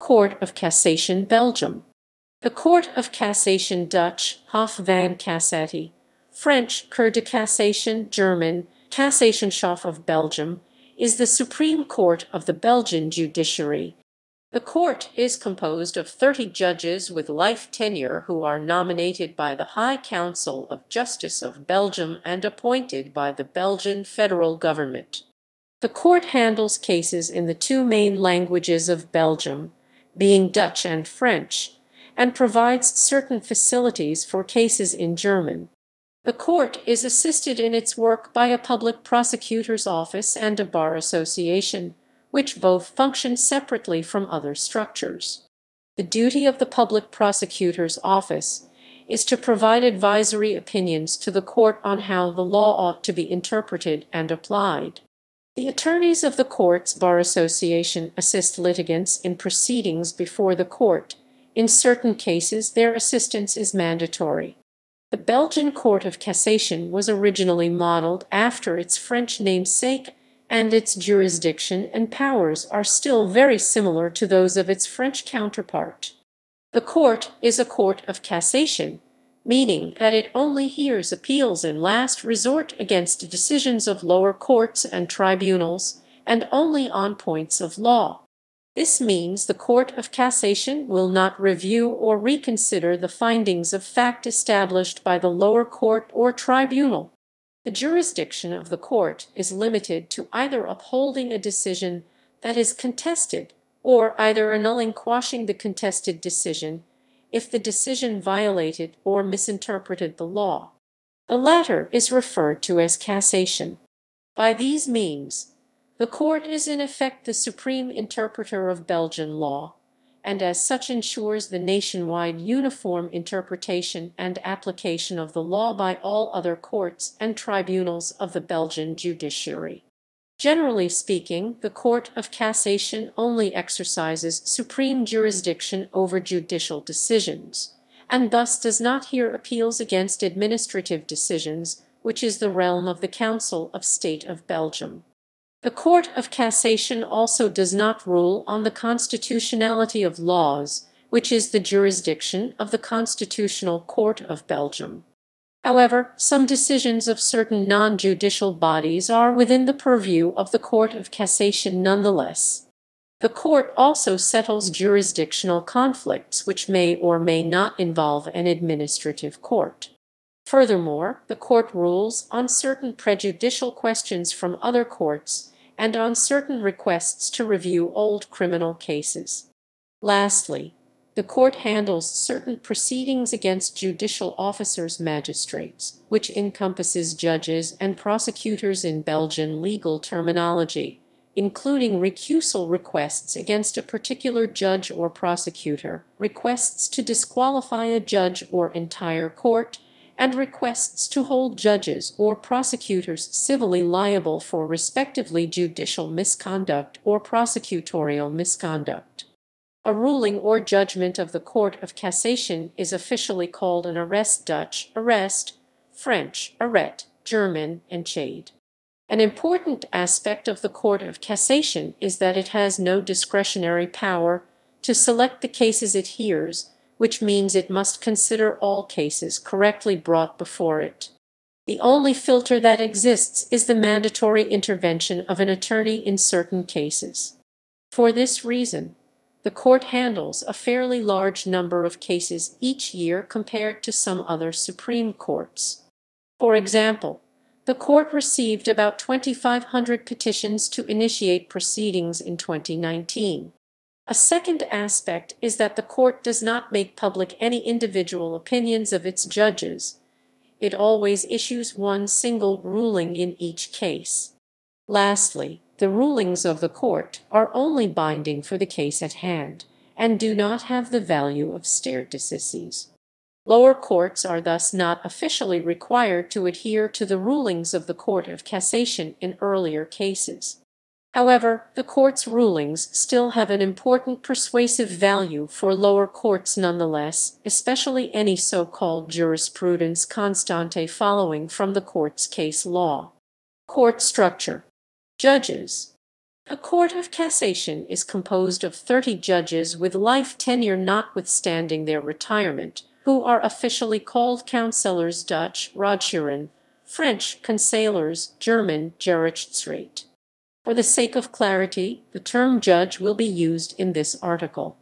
Court of Cassation Belgium The Court of Cassation Dutch Hof van Cassatie, French Cour de Cassation, German Kassationshof of Belgium, is the supreme court of the Belgian judiciary. The court is composed of thirty judges with life tenure who are nominated by the High Council of Justice of Belgium and appointed by the Belgian federal government. The court handles cases in the two main languages of Belgium, being Dutch and French, and provides certain facilities for cases in German. The court is assisted in its work by a public prosecutor's office and a bar association, which both function separately from other structures. The duty of the public prosecutor's office is to provide advisory opinions to the court on how the law ought to be interpreted and applied. The attorneys of the court's bar association assist litigants in proceedings before the court. In certain cases their assistance is mandatory. The Belgian Court of Cassation was originally modeled after its French namesake, and its jurisdiction and powers are still very similar to those of its French counterpart. The court is a court of cassation, meaning that it only hears appeals in last resort against decisions of lower courts and tribunals, and only on points of law. This means the Court of Cassation will not review or reconsider the findings of fact established by the lower court or tribunal. The jurisdiction of the court is limited to either upholding a decision that is contested or either annulling quashing the contested decision if the decision violated or misinterpreted the law. The latter is referred to as cassation. By these means, the court is in effect the supreme interpreter of Belgian law, and as such ensures the nationwide uniform interpretation and application of the law by all other courts and tribunals of the Belgian judiciary. Generally speaking, the Court of Cassation only exercises supreme jurisdiction over judicial decisions, and thus does not hear appeals against administrative decisions, which is the realm of the Council of State of Belgium. The Court of Cassation also does not rule on the constitutionality of laws, which is the jurisdiction of the Constitutional Court of Belgium. However, some decisions of certain non-judicial bodies are within the purview of the Court of Cassation nonetheless. The court also settles jurisdictional conflicts which may or may not involve an administrative court. Furthermore, the court rules on certain prejudicial questions from other courts and on certain requests to review old criminal cases. Lastly, the court handles certain proceedings against judicial officers magistrates, which encompasses judges and prosecutors in Belgian legal terminology, including recusal requests against a particular judge or prosecutor, requests to disqualify a judge or entire court, and requests to hold judges or prosecutors civilly liable for respectively judicial misconduct or prosecutorial misconduct. A ruling or judgment of the Court of Cassation is officially called an arrest Dutch arrest, French arrêt, German entscheid. An important aspect of the Court of Cassation is that it has no discretionary power to select the cases it hears, which means it must consider all cases correctly brought before it. The only filter that exists is the mandatory intervention of an attorney in certain cases. For this reason, the court handles a fairly large number of cases each year compared to some other Supreme Courts. For example, the court received about 2,500 petitions to initiate proceedings in 2019. A second aspect is that the court does not make public any individual opinions of its judges. It always issues one single ruling in each case. Lastly, the rulings of the court are only binding for the case at hand, and do not have the value of stare decisis. Lower courts are thus not officially required to adhere to the rulings of the Court of Cassation in earlier cases. However, the court's rulings still have an important persuasive value for lower courts nonetheless, especially any so-called jurisprudence constante following from the court's case law. Court structure Judges A Court of Cassation is composed of 30 judges with life tenure notwithstanding their retirement, who are officially called Councillors Dutch Raadsheren, French Conseillers, German Gerichtsraad. For the sake of clarity, the term judge will be used in this article.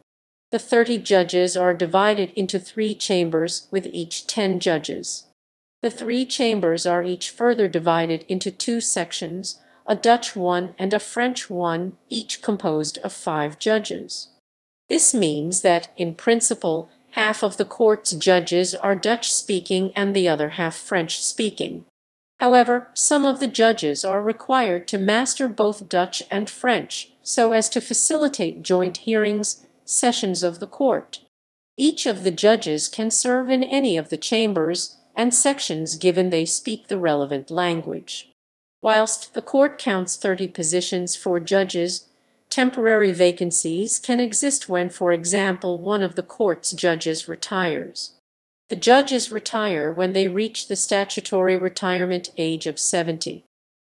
The 30 judges are divided into three chambers with each 10 judges. The three chambers are each further divided into two sections, a Dutch one and a French one, each composed of five judges. This means that, in principle, half of the court's judges are Dutch-speaking and the other half French-speaking. However, some of the judges are required to master both Dutch and French so as to facilitate joint hearings, sessions of the court. Each of the judges can serve in any of the chambers and sections given they speak the relevant language. Whilst the court counts 30 positions for judges, temporary vacancies can exist when, for example, one of the court's judges retires. The judges retire when they reach the statutory retirement age of 70.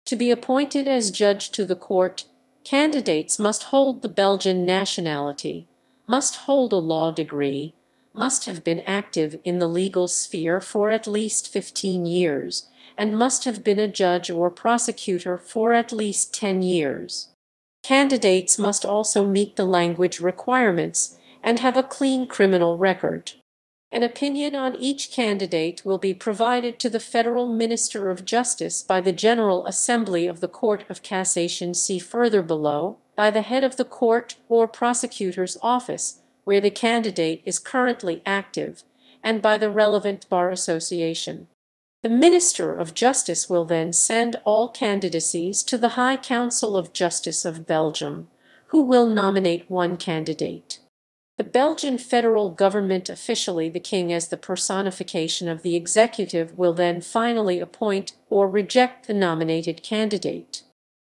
To be appointed as judge to the court, candidates must hold the Belgian nationality, must hold a law degree, must have been active in the legal sphere for at least 15 years, and must have been a judge or prosecutor for at least 10 years. Candidates must also meet the language requirements and have a clean criminal record. An opinion on each candidate will be provided to the Federal Minister of Justice by the General Assembly of the Court of Cassation see further below, by the head of the court or prosecutor's office where the candidate is currently active, and by the relevant bar association. The Minister of Justice will then send all candidacies to the High Council of Justice of Belgium, who will nominate one candidate. The Belgian federal government officially the king as the personification of the executive will then finally appoint or reject the nominated candidate.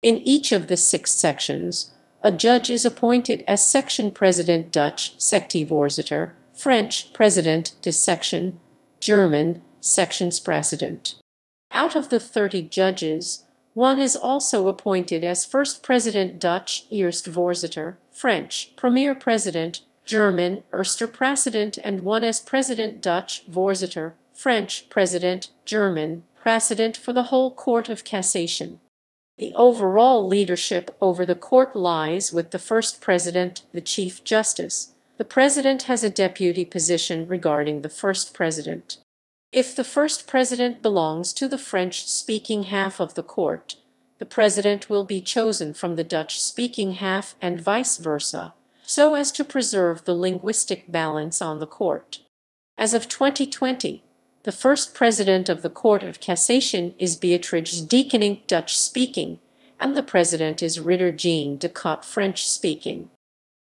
In each of the six sections, a judge is appointed as section president Dutch Sectievoorzitter, French president de section, German sections president. Out of the 30 judges, one is also appointed as first president Dutch Eerstvoorzitter, French premier president German Erster President and one as President Dutch Voorzitter, French President, German President for the whole Court of Cassation. The overall leadership over the court lies with the first president, the Chief Justice. The president has a deputy position regarding the first president. If the first president belongs to the French-speaking half of the court, the president will be chosen from the Dutch-speaking half and vice versa so as to preserve the linguistic balance on the court. As of 2020, the first president of the Court of Cassation is Beatrix Dekoninck Dutch-speaking, and the president is Ritter Jean de Codt French-speaking.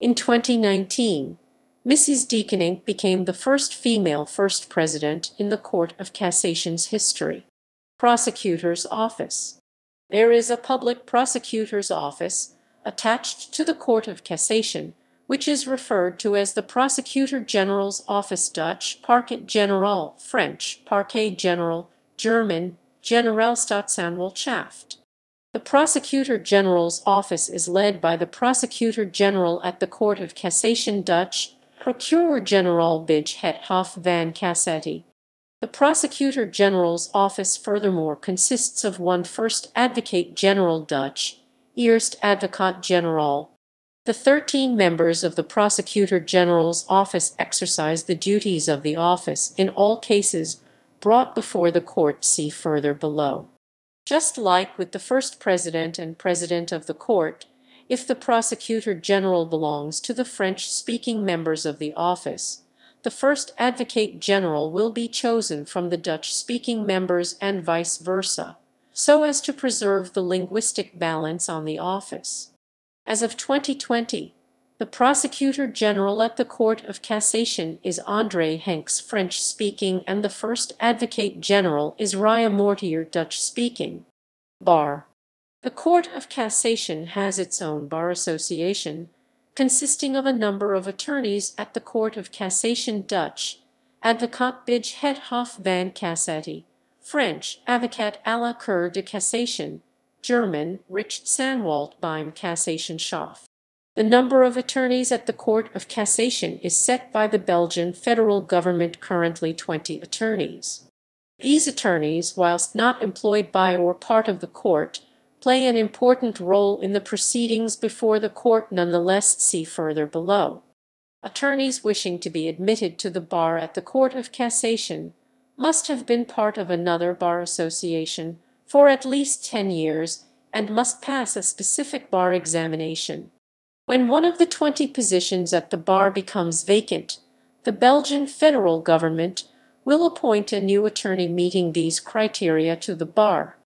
In 2019, Mrs. Dekoninck became the first female first president in the Court of Cassation's history. Prosecutor's Office There is a public prosecutor's office attached to the Court of Cassation which is referred to as the Prosecutor General's Office Dutch Parquet General French Parquet General German Generalstaatsanwaltschaft. The Prosecutor General's office is led by the Prosecutor General at the Court of Cassation Dutch Procureur General bij het Hof van Cassatie. The Prosecutor General's office furthermore consists of one First Advocate General Dutch, Eerst Advocaat Generaal, the 13 members of the Prosecutor General's office exercise the duties of the office in all cases brought before the court see further below. Just like with the first president and president of the court, if the Prosecutor General belongs to the French-speaking members of the office, the first Advocate General will be chosen from the Dutch-speaking members and vice versa, so as to preserve the linguistic balance on the office. As of 2020, the Prosecutor General at the Court of Cassation is André Henkes French-speaking and the First Advocate General is Ria Mortier Dutch-speaking. Bar The Court of Cassation has its own bar association, consisting of a number of attorneys at the Court of Cassation Dutch, Advocaat bij het Hof van Cassatie, French, Avocat à la Cour de Cassation, German, Rechtsanwalt beim Kassationshof. The number of attorneys at the Court of Cassation is set by the Belgian federal government currently 20 attorneys. These attorneys, whilst not employed by or part of the court, play an important role in the proceedings before the court nonetheless see further below. Attorneys wishing to be admitted to the bar at the Court of Cassation must have been part of another bar association for at least 10 years and must pass a specific bar examination. When one of the 20 positions at the bar becomes vacant, the Belgian federal government will appoint a new attorney meeting these criteria to the bar.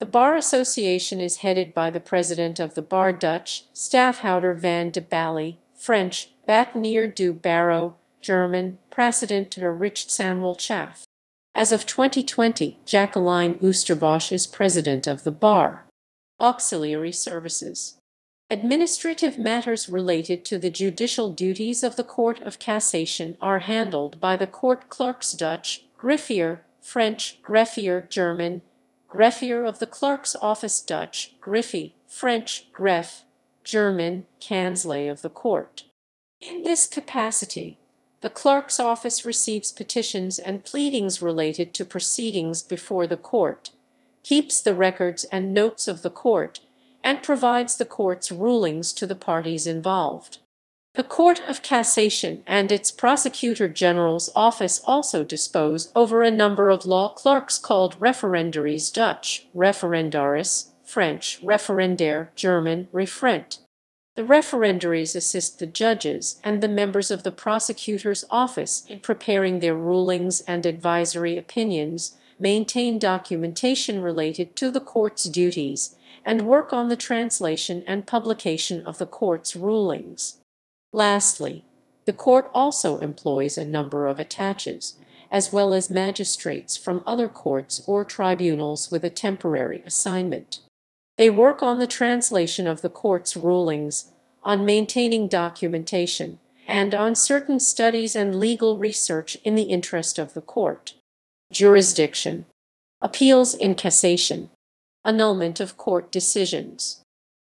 The Bar Association is headed by the president of the bar Dutch, Stafhouder van de Balie, French, Bâtonnier du Barreau, German, President der Rechtsanwaltschaft. As of 2020, Jacqueline Oosterbosch is president of the bar. Auxiliary Services Administrative matters related to the judicial duties of the Court of Cassation are handled by the court clerks Dutch, Griffier, French, greffier, German, greffier of the clerk's office Dutch, griffie, French, greffe, German, Kanzlei of the court. In this capacity, the clerk's office receives petitions and pleadings related to proceedings before the court, keeps the records and notes of the court, and provides the court's rulings to the parties involved. The Court of Cassation and its Prosecutor General's office also dispose over a number of law clerks called referendaries Dutch, referendaris, French, referendaire, German, referent. The referendaries assist the judges and the members of the prosecutor's office in preparing their rulings and advisory opinions, maintain documentation related to the court's duties, and work on the translation and publication of the court's rulings. Lastly, the court also employs a number of attaches, as well as magistrates from other courts or tribunals with a temporary assignment. They work on the translation of the court's rulings, on maintaining documentation, and on certain studies and legal research in the interest of the court. Jurisdiction Appeals in cassation Annulment of court decisions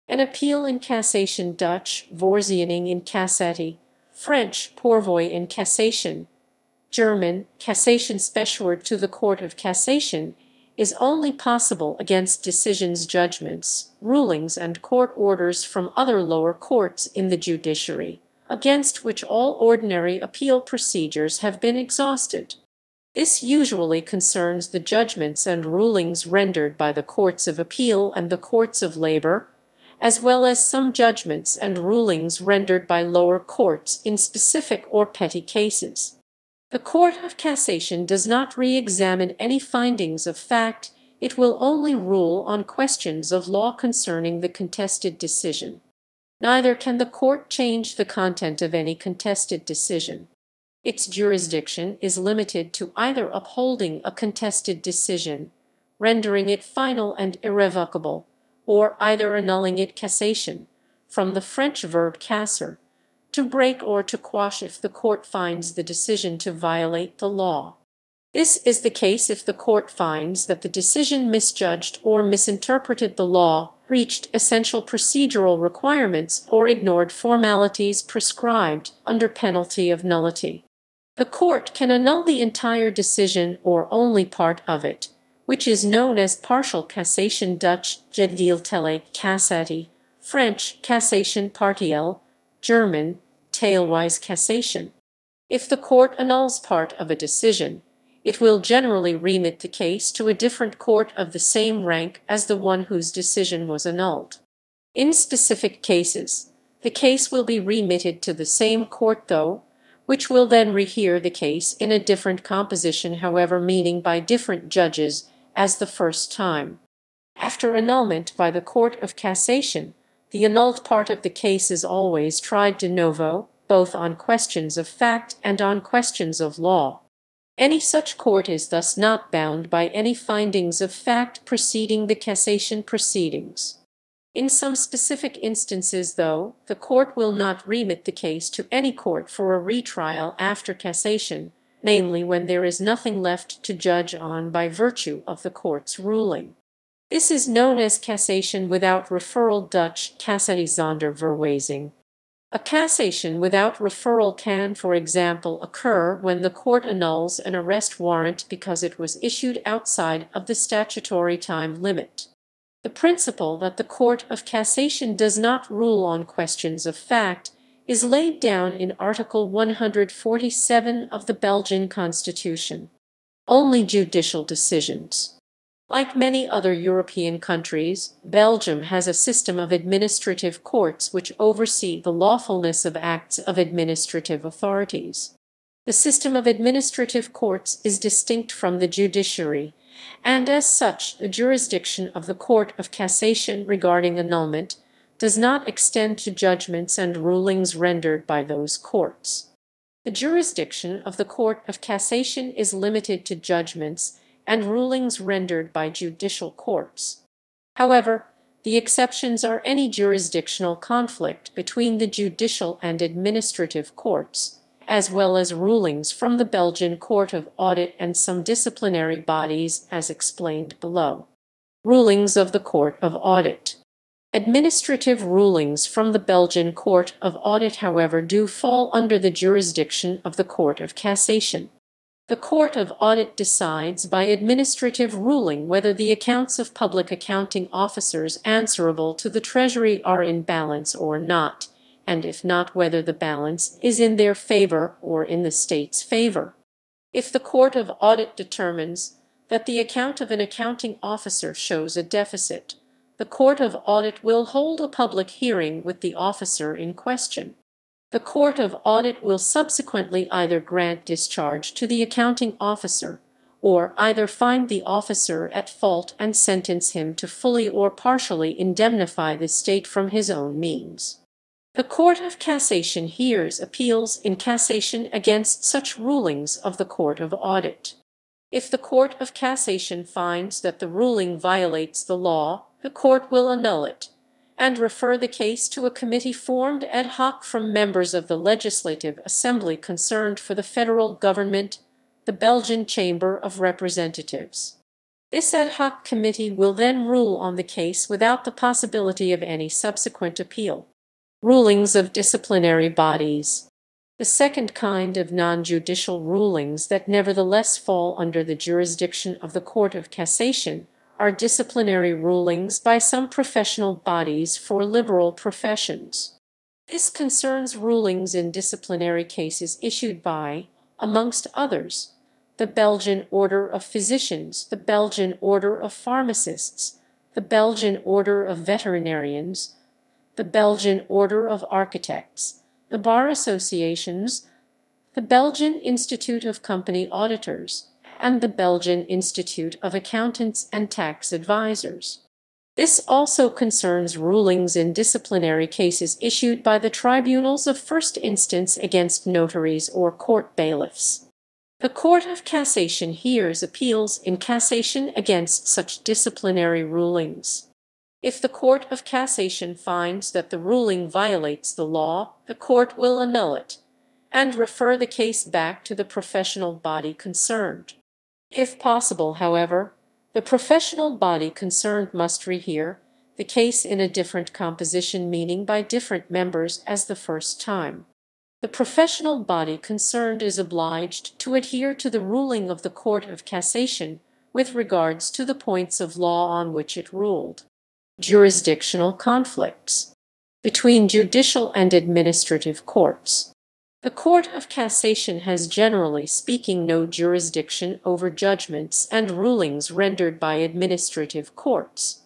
an appeal in cassation Dutch, Voorziening in Cassatie, French, Pourvoi in Cassation, German, Kassationsbeschwerde to the Court of Cassation is only possible against decisions judgments, rulings and court orders from other lower courts in the judiciary, against which all ordinary appeal procedures have been exhausted. This usually concerns the judgments and rulings rendered by the courts of appeal and the courts of labor, as well as some judgments and rulings rendered by lower courts in specific or petty cases. The Court of Cassation does not re-examine any findings of fact, it will only rule on questions of law concerning the contested decision. Neither can the court change the content of any contested decision. Its jurisdiction is limited to either upholding a contested decision, rendering it final and irrevocable, or either annulling it cassation, from the French verb casser, to break or to quash if the court finds the decision to violate the law. This is the case if the court finds that the decision misjudged or misinterpreted the law, breached essential procedural requirements, or ignored formalities prescribed under penalty of nullity. The court can annul the entire decision or only part of it, which is known as partial cassation Dutch gedeeltelijke cassatie, French cassation partielle, German teilweise Kassation. If the court annuls part of a decision, it will generally remit the case to a different court of the same rank as the one whose decision was annulled. In specific cases, the case will be remitted to the same court though, which will then rehear the case in a different composition however meaning by different judges as the first time. After annulment by the Court of Cassation, the annulled part of the case is always tried de novo, both on questions of fact and on questions of law. Any such court is thus not bound by any findings of fact preceding the cassation proceedings. In some specific instances, though, the court will not remit the case to any court for a retrial after cassation, namely when there is nothing left to judge on by virtue of the court's ruling. This is known as cassation without referral Dutch Cassatie zonder verwijzing. A cassation without referral can, for example, occur when the court annuls an arrest warrant because it was issued outside of the statutory time limit. The principle that the Court of Cassation does not rule on questions of fact is laid down in Article 147 of the Belgian Constitution. Only judicial decisions like many other European countries, Belgium has a system of administrative courts which oversee the lawfulness of acts of administrative authorities. The system of administrative courts is distinct from the judiciary, and as such the jurisdiction of the Court of Cassation regarding annulment does not extend to judgments and rulings rendered by those courts. The jurisdiction of the Court of Cassation is limited to judgments and rulings rendered by judicial courts. However, the exceptions are any jurisdictional conflict between the judicial and administrative courts, as well as rulings from the Belgian Court of Audit and some disciplinary bodies as explained below. Rulings of the Court of Audit Administrative rulings from the Belgian Court of Audit however do fall under the jurisdiction of the Court of Cassation. The Court of Audit decides by administrative ruling whether the accounts of public accounting officers answerable to the Treasury are in balance or not, and if not whether the balance is in their favor or in the state's favor. If the Court of Audit determines that the account of an accounting officer shows a deficit, the Court of Audit will hold a public hearing with the officer in question. The Court of Audit will subsequently either grant discharge to the accounting officer or either find the officer at fault and sentence him to fully or partially indemnify the state from his own means. The Court of Cassation hears appeals in cassation against such rulings of the Court of Audit. If the Court of Cassation finds that the ruling violates the law, the court will annul it and refer the case to a committee formed ad hoc from members of the Legislative Assembly concerned for the federal government, the Belgian Chamber of Representatives. This ad hoc committee will then rule on the case without the possibility of any subsequent appeal. Rulings of disciplinary bodies. The second kind of non-judicial rulings that nevertheless fall under the jurisdiction of the Court of Cassation are disciplinary rulings by some professional bodies for liberal professions. This concerns rulings in disciplinary cases issued by, amongst others, the Belgian Order of Physicians, the Belgian Order of Pharmacists, the Belgian Order of Veterinarians, the Belgian Order of Architects, the Bar Associations, the Belgian Institute of Company Auditors, and the Belgian Institute of Accountants and Tax Advisors. This also concerns rulings in disciplinary cases issued by the tribunals of first instance against notaries or court bailiffs. The Court of Cassation hears appeals in cassation against such disciplinary rulings. If the Court of Cassation finds that the ruling violates the law, the court will annul it and refer the case back to the professional body concerned. If possible, however, the professional body concerned must rehear the case in a different composition meaning by different members as the first time. The professional body concerned is obliged to adhere to the ruling of the Court of Cassation with regards to the points of law on which it ruled. Jurisdictional conflicts between judicial and administrative courts. The Court of Cassation has generally speaking no jurisdiction over judgments and rulings rendered by administrative courts.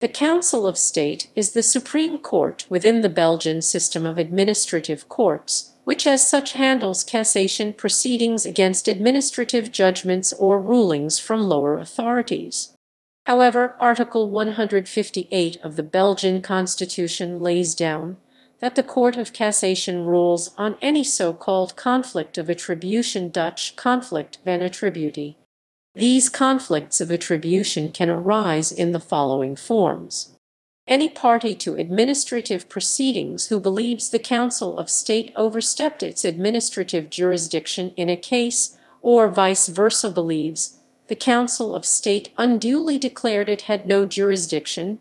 The Council of State is the supreme court within the Belgian system of administrative courts, which as such handles cassation proceedings against administrative judgments or rulings from lower authorities. However, Article 158 of the Belgian Constitution lays down that the Court of Cassation rules on any so-called conflict of attribution Dutch conflict van attributie. These conflicts of attribution can arise in the following forms. Any party to administrative proceedings who believes the Council of State overstepped its administrative jurisdiction in a case, or vice versa believes the Council of State unduly declared it had no jurisdiction,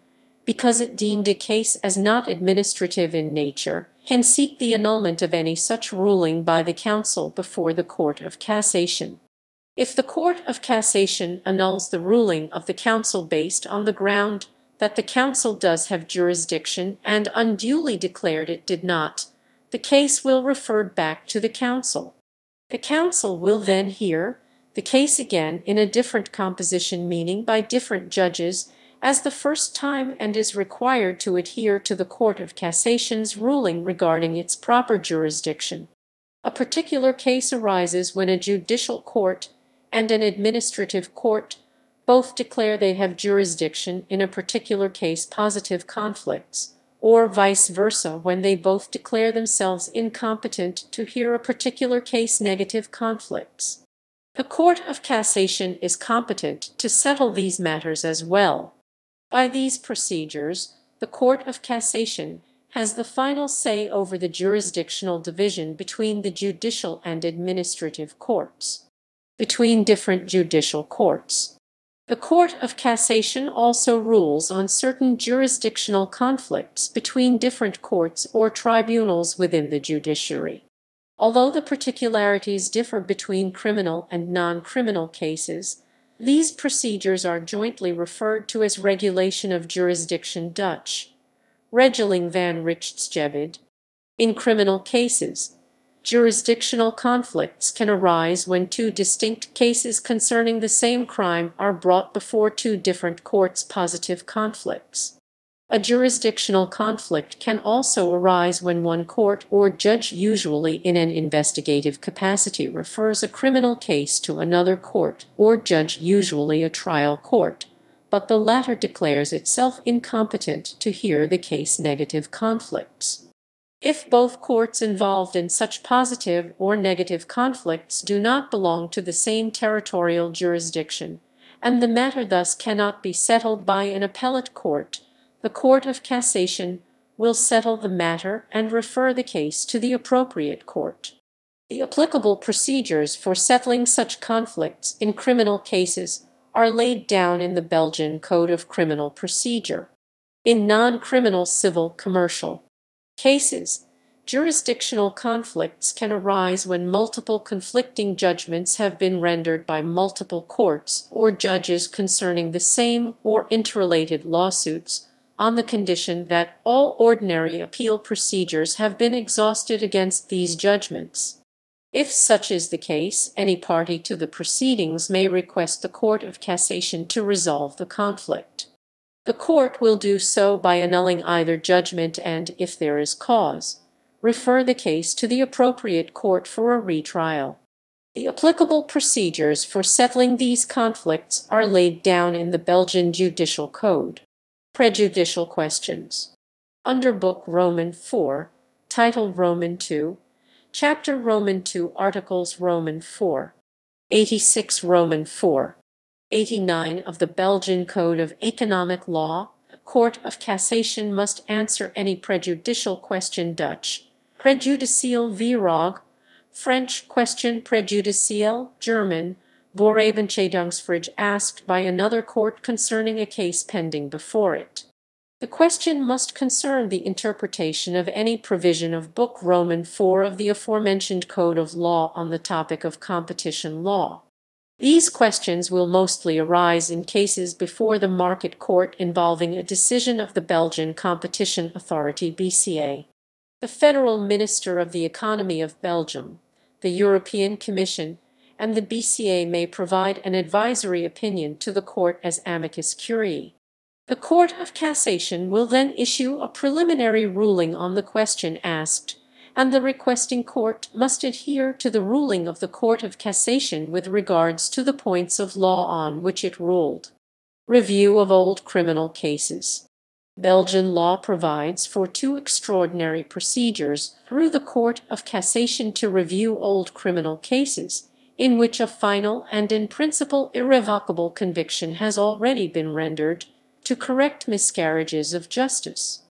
because it deemed a case as not administrative in nature, can seek the annulment of any such ruling by the Council before the Court of Cassation. If the Court of Cassation annuls the ruling of the Council based on the ground that the Council does have jurisdiction and unduly declared it did not, the case will referred back to the Council. The Council will then hear the case again in a different composition meaning by different judges as the first time and is required to adhere to the Court of Cassation's ruling regarding its proper jurisdiction. A particular case arises when a judicial court and an administrative court both declare they have jurisdiction in a particular case positive conflicts, or vice versa when they both declare themselves incompetent to hear a particular case negative conflicts. The Court of Cassation is competent to settle these matters as well. By these procedures, the Court of Cassation has the final say over the jurisdictional division between the judicial and administrative courts. Between different judicial courts. The Court of Cassation also rules on certain jurisdictional conflicts between different courts or tribunals within the judiciary. Although the particularities differ between criminal and non-criminal cases, these procedures are jointly referred to as regulation of jurisdiction Dutch, regeling van Rechtsgebied. In criminal cases, jurisdictional conflicts can arise when two distinct cases concerning the same crime are brought before two different courts positive conflicts. A jurisdictional conflict can also arise when one court or judge usually in an investigative capacity refers a criminal case to another court or judge usually a trial court, but the latter declares itself incompetent to hear the case negative conflicts. If both courts involved in such positive or negative conflicts do not belong to the same territorial jurisdiction, and the matter thus cannot be settled by an appellate court, the Court of Cassation will settle the matter and refer the case to the appropriate court. The applicable procedures for settling such conflicts in criminal cases are laid down in the Belgian Code of Criminal Procedure. In non-criminal civil commercial cases, jurisdictional conflicts can arise when multiple conflicting judgments have been rendered by multiple courts or judges concerning the same or interrelated lawsuits on the condition that all ordinary appeal procedures have been exhausted against these judgments. If such is the case, any party to the proceedings may request the Court of Cassation to resolve the conflict. The court will do so by annulling either judgment and, if there is cause, refer the case to the appropriate court for a retrial. The applicable procedures for settling these conflicts are laid down in the Belgian Judicial Code. Prejudicial questions. Under Book Roman 4, Title Roman 2, Chapter Roman 2, Articles Roman 4, 86 Roman 4, 89 of the Belgian Code of Economic Law, Court of Cassation must answer any prejudicial question Dutch, prejudicieel vraag, French question préjudicielle, German, Vorabentscheidungsfrage asked by another court concerning a case pending before it. The question must concern the interpretation of any provision of Book Roman 4 of the aforementioned Code of Law on the topic of competition law. These questions will mostly arise in cases before the Market Court involving a decision of the Belgian Competition Authority BCA. The Federal Minister of the Economy of Belgium, the European Commission, and the BCA may provide an advisory opinion to the court as amicus curiae. The Court of Cassation will then issue a preliminary ruling on the question asked, and the requesting court must adhere to the ruling of the Court of Cassation with regards to the points of law on which it ruled. Review of old criminal cases. Belgian law provides for two extraordinary procedures through the Court of Cassation to review old criminal cases in which a final and in principle irrevocable conviction has already been rendered, to correct miscarriages of justice.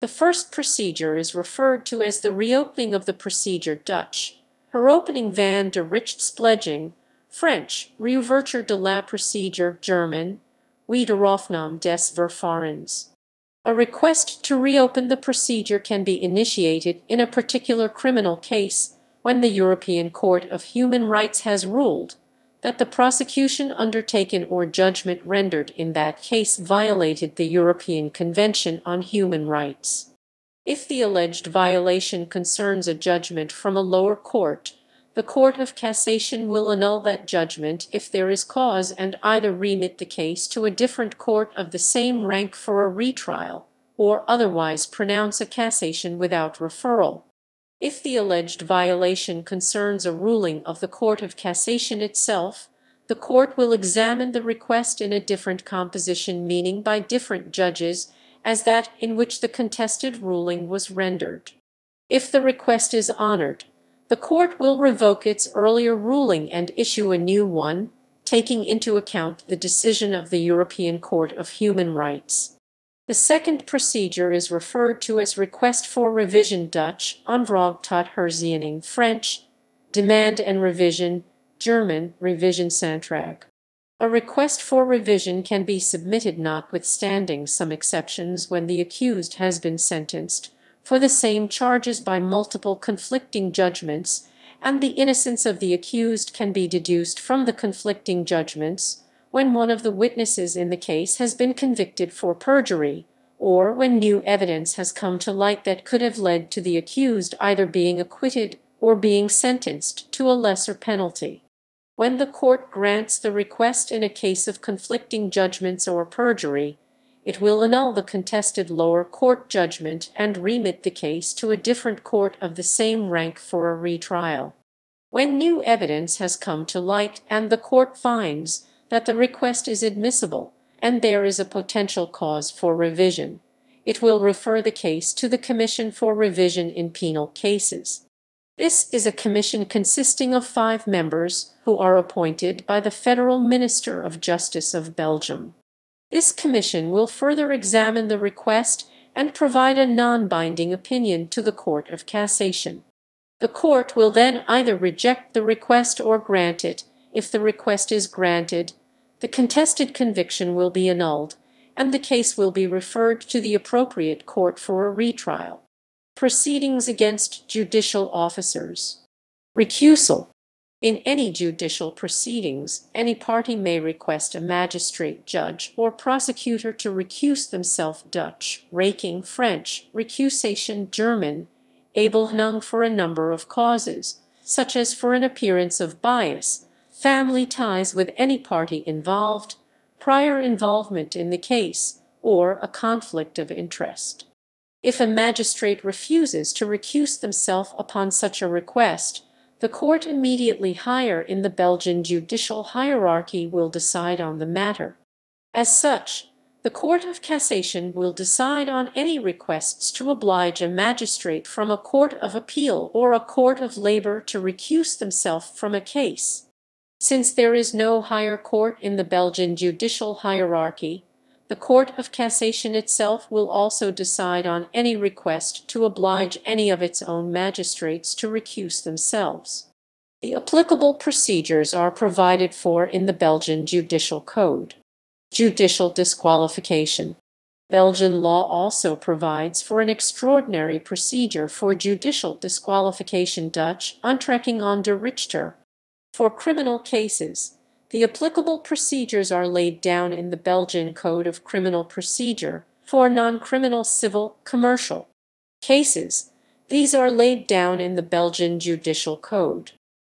The first procedure is referred to as the reopening of the procedure Dutch, heropening van der Rechtspleging, French, Réouverture de la procédure, German, Wiederaufnahme des Verfahrens. A request to reopen the procedure can be initiated in a particular criminal case when the European Court of Human Rights has ruled that the prosecution undertaken or judgment rendered in that case violated the European Convention on Human Rights. If the alleged violation concerns a judgment from a lower court, the Court of Cassation will annul that judgment if there is cause and either remit the case to a different court of the same rank for a retrial, or otherwise pronounce a cassation without referral. If the alleged violation concerns a ruling of the Court of Cassation itself, the court will examine the request in a different composition meaning by different judges as that in which the contested ruling was rendered. If the request is honored, the court will revoke its earlier ruling and issue a new one, taking into account the decision of the European Court of Human Rights. The second procedure is referred to as request for revision Dutch, Aanvraag tot herziening French, demand and revision German, Revisionsantrag. A request for revision can be submitted notwithstanding some exceptions when the accused has been sentenced for the same charges by multiple conflicting judgments, and the innocence of the accused can be deduced from the conflicting judgments when one of the witnesses in the case has been convicted for perjury, or when new evidence has come to light that could have led to the accused either being acquitted or being sentenced to a lesser penalty. When the court grants the request in a case of conflicting judgments or perjury, it will annul the contested lower court judgment and remit the case to a different court of the same rank for a retrial. When new evidence has come to light and the court finds that the request is admissible and there is a potential cause for revision, it will refer the case to the Commission for Revision in Penal Cases. This is a commission consisting of five members who are appointed by the Federal Minister of Justice of Belgium. This commission will further examine the request and provide a non-binding opinion to the Court of Cassation. The court will then either reject the request or grant it. If the request is granted, the contested conviction will be annulled, and the case will be referred to the appropriate court for a retrial. Proceedings against judicial officers. Recusal. In any judicial proceedings, any party may request a magistrate, judge, or prosecutor to recuse themselves Dutch, wraking French, recusation German, Ablehnung for a number of causes, such as for an appearance of bias, family ties with any party involved, prior involvement in the case, or a conflict of interest. If a magistrate refuses to recuse themselves upon such a request, the court immediately higher in the Belgian judicial hierarchy will decide on the matter. As such, the Court of Cassation will decide on any requests to oblige a magistrate from a court of appeal or a court of labour to recuse themselves from a case. Since there is no higher court in the Belgian judicial hierarchy, the Court of Cassation itself will also decide on any request to oblige any of its own magistrates to recuse themselves. The applicable procedures are provided for in the Belgian Judicial Code. Judicial disqualification. Belgian law also provides for an extraordinary procedure for judicial disqualification Dutch Onttrekking aan de Richter. For criminal cases, the applicable procedures are laid down in the Belgian Code of Criminal Procedure for non-criminal civil commercial cases. These are laid down in the Belgian Judicial Code.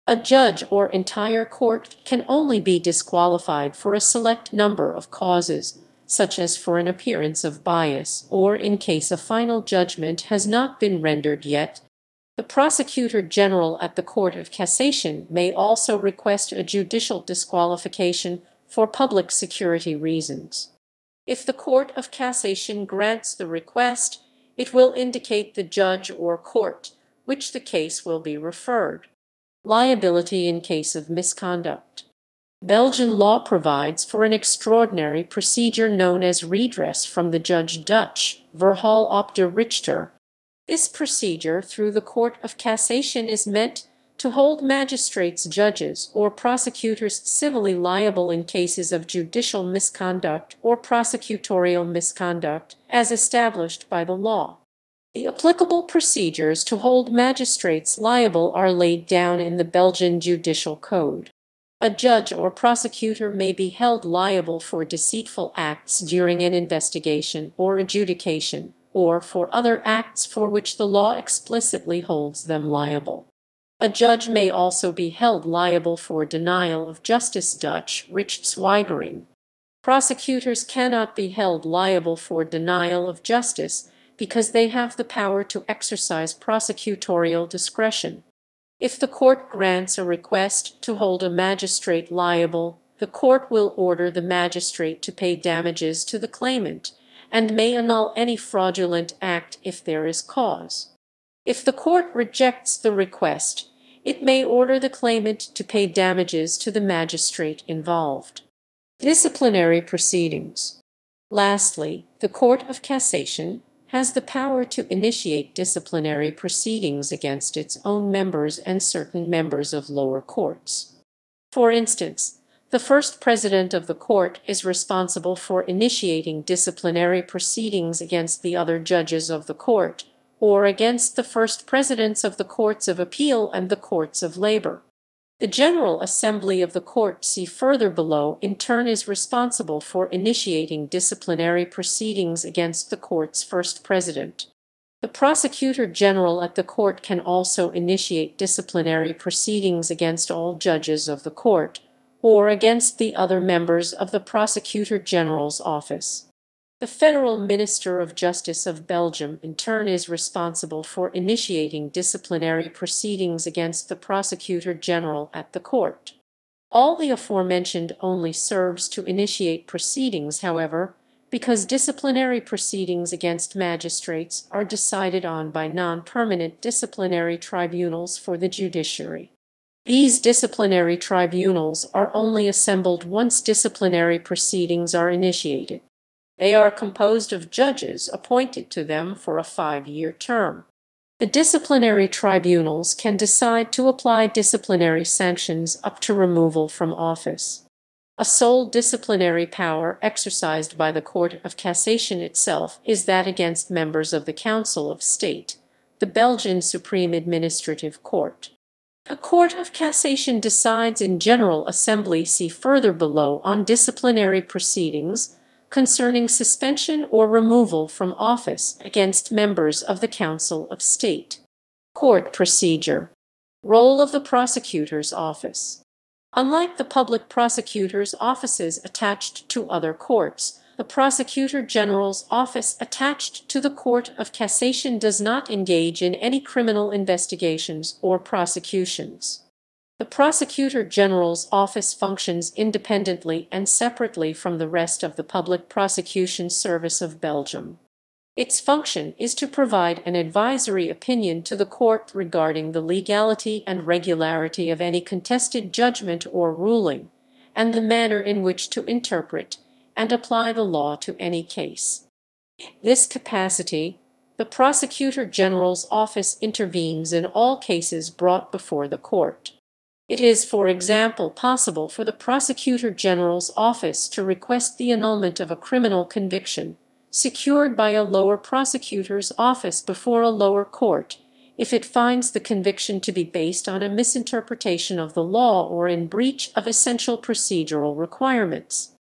A judge or entire court can only be disqualified for a select number of causes, such as for an appearance of bias or in case a final judgment has not been rendered yet the Prosecutor General at the Court of Cassation may also request a judicial disqualification for public security reasons. If the Court of Cassation grants the request, it will indicate the judge or court which the case will be referred. Liability in case of misconduct. Belgian law provides for an extraordinary procedure known as redress from the judge Dutch, Verhaal op de Richter, this procedure through the Court of Cassation is meant to hold magistrates, judges, or prosecutors civilly liable in cases of judicial misconduct or prosecutorial misconduct as established by the law. The applicable procedures to hold magistrates liable are laid down in the Belgian Judicial Code. A judge or prosecutor may be held liable for deceitful acts during an investigation or adjudication, or for other acts for which the law explicitly holds them liable. A judge may also be held liable for denial of justice Dutch rechtsweigering. Prosecutors cannot be held liable for denial of justice because they have the power to exercise prosecutorial discretion. If the court grants a request to hold a magistrate liable, the court will order the magistrate to pay damages to the claimant, and may annul any fraudulent act if there is cause. If the court rejects the request, it may order the claimant to pay damages to the magistrate involved. Disciplinary proceedings. Lastly, the Court of Cassation has the power to initiate disciplinary proceedings against its own members and certain members of lower courts. For instance, the first president of the court is responsible for initiating disciplinary proceedings against the other judges of the court, or against the first presidents of the courts of appeal and the courts of labor. The General Assembly of the court see further below in turn is responsible for initiating disciplinary proceedings against the court's first president. The prosecutor general at the court can also initiate disciplinary proceedings against all judges of the court, or against the other members of the prosecutor general's office. The Federal Minister of Justice of Belgium in turn is responsible for initiating disciplinary proceedings against the Prosecutor General at the court. All the aforementioned only serves to initiate proceedings, however, because disciplinary proceedings against magistrates are decided on by non-permanent disciplinary tribunals for the judiciary. These disciplinary tribunals are only assembled once disciplinary proceedings are initiated. They are composed of judges appointed to them for a five-year term. The disciplinary tribunals can decide to apply disciplinary sanctions up to removal from office. A sole disciplinary power exercised by the Court of Cassation itself is that against members of the Council of State, the Belgian Supreme Administrative Court. A Court of Cassation decides in General Assembly see further below on disciplinary proceedings concerning suspension or removal from office against members of the Council of State. Court procedure. Role of the prosecutor's office. Unlike the public prosecutor's offices attached to other courts, the Prosecutor General's office attached to the Court of Cassation does not engage in any criminal investigations or prosecutions. The Prosecutor General's office functions independently and separately from the rest of the Public Prosecution Service of Belgium. Its function is to provide an advisory opinion to the court regarding the legality and regularity of any contested judgment or ruling, and the manner in which to interpret and apply the law to any case. This capacity, the Prosecutor General's office intervenes in all cases brought before the court. It is, for example, possible for the Prosecutor General's office to request the annulment of a criminal conviction secured by a lower prosecutor's office before a lower court if it finds the conviction to be based on a misinterpretation of the law or in breach of essential procedural requirements.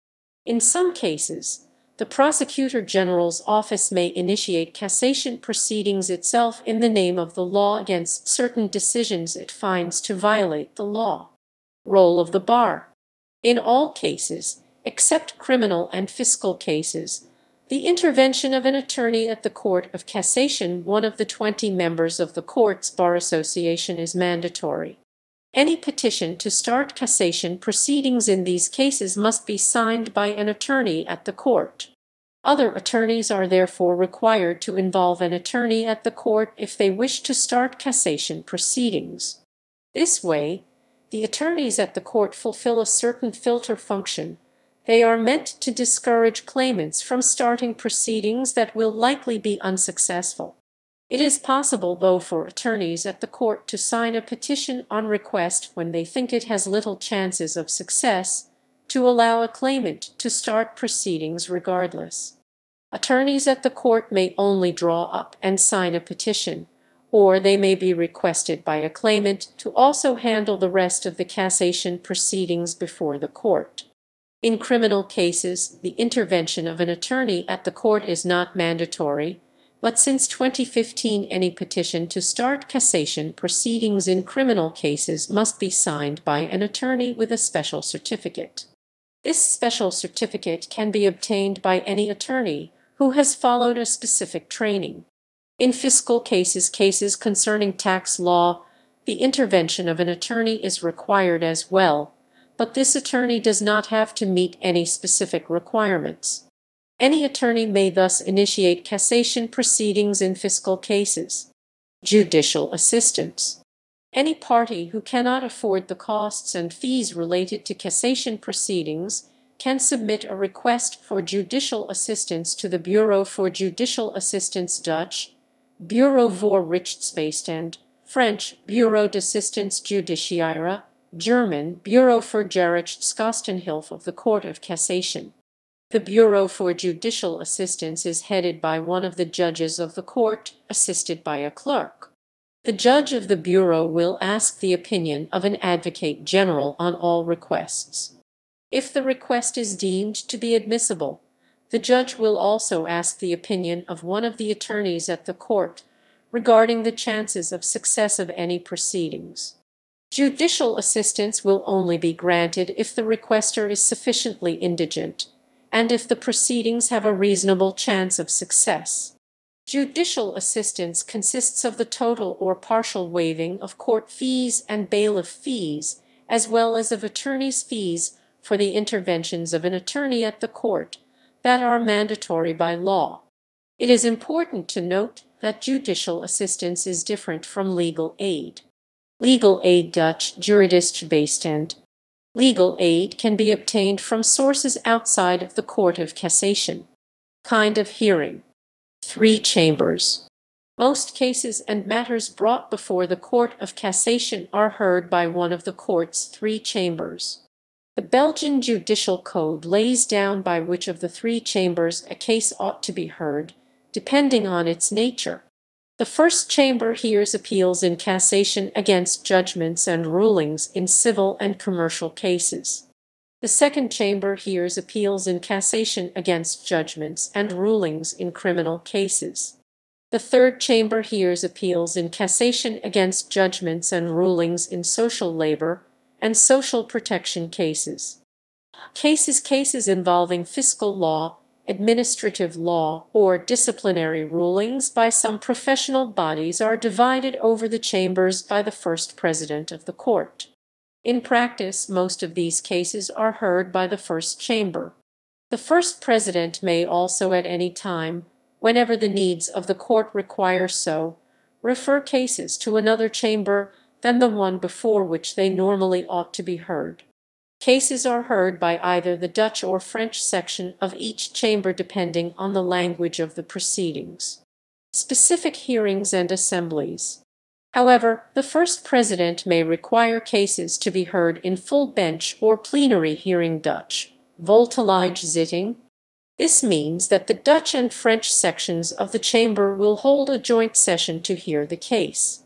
In some cases, the Prosecutor General's office may initiate cassation proceedings itself in the name of the law against certain decisions it finds to violate the law. Role of the bar. In all cases, except criminal and fiscal cases, the intervention of an attorney at the Court of Cassation, one of the 20 members of the Courts Bar Association, is mandatory. Any petition to start cassation proceedings in these cases must be signed by an attorney at the court. Other attorneys are therefore required to involve an attorney at the court if they wish to start cassation proceedings. This way, the attorneys at the court fulfill a certain filter function. They are meant to discourage claimants from starting proceedings that will likely be unsuccessful. It is possible, though, for attorneys at the court to sign a petition on request when they think it has little chances of success, to allow a claimant to start proceedings regardless. Attorneys at the court may only draw up and sign a petition, or they may be requested by a claimant to also handle the rest of the cassation proceedings before the court. In criminal cases, the intervention of an attorney at the court is not mandatory, but since 2015 any petition to start cassation proceedings in criminal cases must be signed by an attorney with a special certificate. This special certificate can be obtained by any attorney who has followed a specific training. In fiscal cases, cases concerning tax law, the intervention of an attorney is required as well, but this attorney does not have to meet any specific requirements. Any attorney may thus initiate cassation proceedings in fiscal cases. Judicial assistance. Any party who cannot afford the costs and fees related to cassation proceedings can submit a request for judicial assistance to the Bureau for Judicial Assistance Dutch, Bureau voor Rechtsbijstand, French Bureau d'Assistance Judiciaire, German Bureau für Gerichtskostenhilfe of the Court of Cassation. The Bureau for Judicial Assistance is headed by one of the judges of the court, assisted by a clerk. The judge of the Bureau will ask the opinion of an advocate general on all requests. If the request is deemed to be admissible, the judge will also ask the opinion of one of the attorneys at the court regarding the chances of success of any proceedings. Judicial assistance will only be granted if the requester is sufficiently indigent and if the proceedings have a reasonable chance of success. Judicial assistance consists of the total or partial waiving of court fees and bailiff fees, as well as of attorney's fees for the interventions of an attorney at the court that are mandatory by law. It is important to note that judicial assistance is different from legal aid. Legal aid Dutch Juridische Legal aid can be obtained from sources outside of the Court of Cassation. Kind of hearing. Three chambers. Most cases and matters brought before the Court of Cassation are heard by one of the court's three chambers. The Belgian Judicial Code lays down by which of the three chambers a case ought to be heard, depending on its nature. The first chamber hears appeals in cassation against judgments and rulings in civil and commercial cases. The second chamber hears appeals in cassation against judgments and rulings in criminal cases. The third chamber hears appeals in cassation against judgments and rulings in social labor and social protection cases. Cases cases involving fiscal law, administrative law, or disciplinary rulings by some professional bodies are divided over the chambers by the first president of the court. In practice, most of these cases are heard by the first chamber. The first president may also at any time, whenever the needs of the court require so, refer cases to another chamber than the one before which they normally ought to be heard. Cases are heard by either the Dutch or French section of each chamber depending on the language of the proceedings. Specific hearings and assemblies. However, the first president may require cases to be heard in full bench or plenary hearing Dutch, voltallige zitting. This means that the Dutch and French sections of the chamber will hold a joint session to hear the case.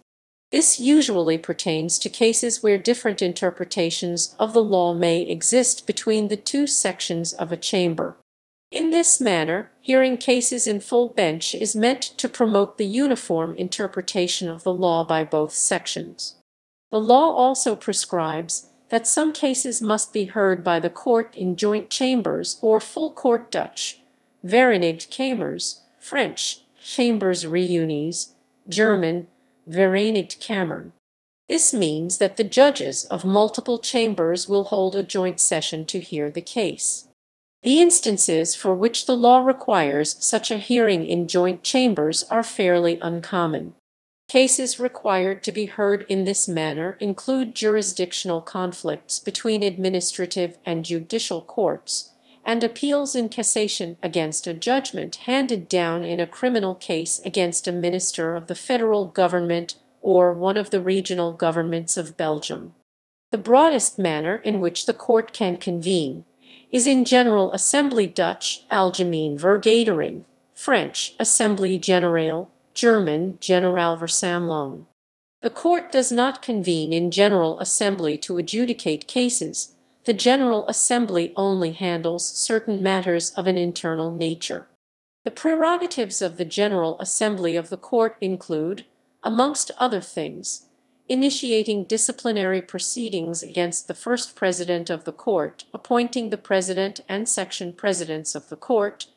This usually pertains to cases where different interpretations of the law may exist between the two sections of a chamber. In this manner, hearing cases in full bench is meant to promote the uniform interpretation of the law by both sections. The law also prescribes that some cases must be heard by the court in joint chambers or full court Dutch, verenigde kamers, French, Chambres Réunies, German, Verenigd Kamer. This means that the judges of multiple chambers will hold a joint session to hear the case. The instances for which the law requires such a hearing in joint chambers are fairly uncommon. Cases required to be heard in this manner include jurisdictional conflicts between administrative and judicial courts, and appeals in cassation against a judgment handed down in a criminal case against a minister of the federal government or one of the regional governments of Belgium. The broadest manner in which the court can convene is in General Assembly Dutch Algemene Vergadering, French Assemblée Générale, German Generalversammlung. The court does not convene in General Assembly to adjudicate cases, the General Assembly only handles certain matters of an internal nature. The prerogatives of the General Assembly of the Court include, amongst other things, initiating disciplinary proceedings against the first president of the court, appointing the president and section presidents of the court.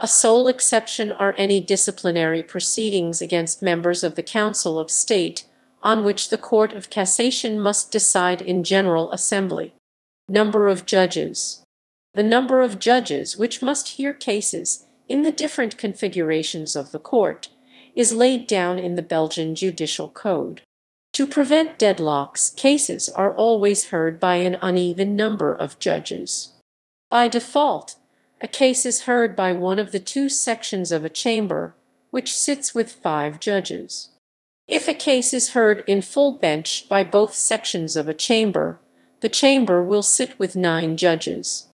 A sole exception are any disciplinary proceedings against members of the Council of State, on which the Court of Cassation must decide in General Assembly. Number of judges. The number of judges which must hear cases in the different configurations of the court is laid down in the Belgian Judicial Code. To prevent deadlocks, cases are always heard by an uneven number of judges. By default, a case is heard by one of the two sections of a chamber, which sits with five judges. If a case is heard in full bench by both sections of a chamber, the chamber will sit with nine judges.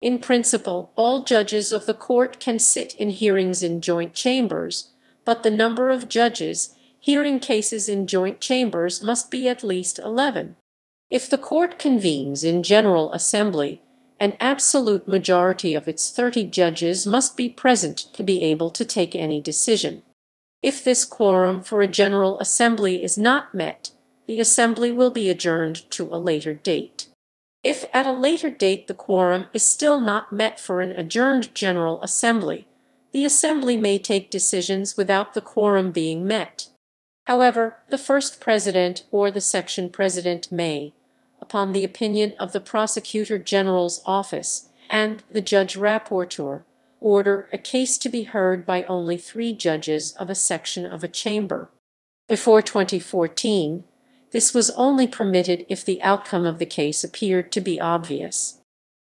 In principle, all judges of the court can sit in hearings in joint chambers, but the number of judges hearing cases in joint chambers must be at least 11. If the court convenes in General Assembly, an absolute majority of its 30 judges must be present to be able to take any decision. If this quorum for a General Assembly is not met, the assembly will be adjourned to a later date. If at a later date the quorum is still not met for an adjourned General Assembly, the assembly may take decisions without the quorum being met. However, the first president or the section president may, upon the opinion of the prosecutor general's office and the judge rapporteur, order a case to be heard by only three judges of a section of a chamber. Before 2014, this was only permitted if the outcome of the case appeared to be obvious.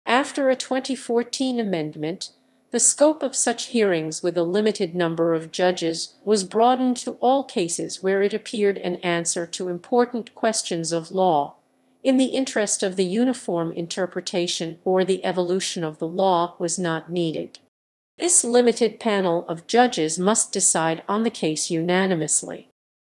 After a 2014 amendment, the scope of such hearings with a limited number of judges was broadened to all cases where it appeared an answer to important questions of law, in the interest of the uniform interpretation or the evolution of the law was not needed. This limited panel of judges must decide on the case unanimously.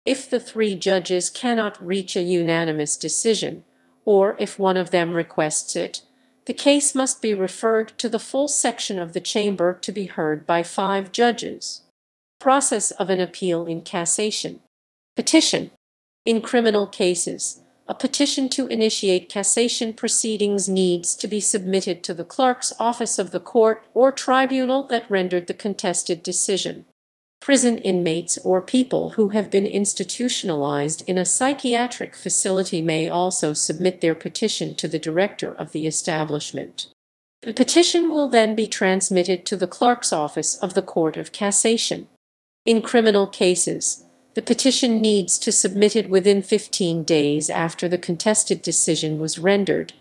If the three judges cannot reach a unanimous decision, or if one of them requests it, the case must be referred to the full section of the chamber to be heard by five judges. Process of an appeal in cassation. Petition. In criminal cases, a petition to initiate cassation proceedings needs to be submitted to the clerk's office of the court or tribunal that rendered the contested decision. Prison inmates or people who have been institutionalized in a psychiatric facility may also submit their petition to the director of the establishment. The petition will then be transmitted to the clerk's office of the Court of Cassation. In criminal cases, the petition needs to submit it within 15 days after the contested decision was rendered.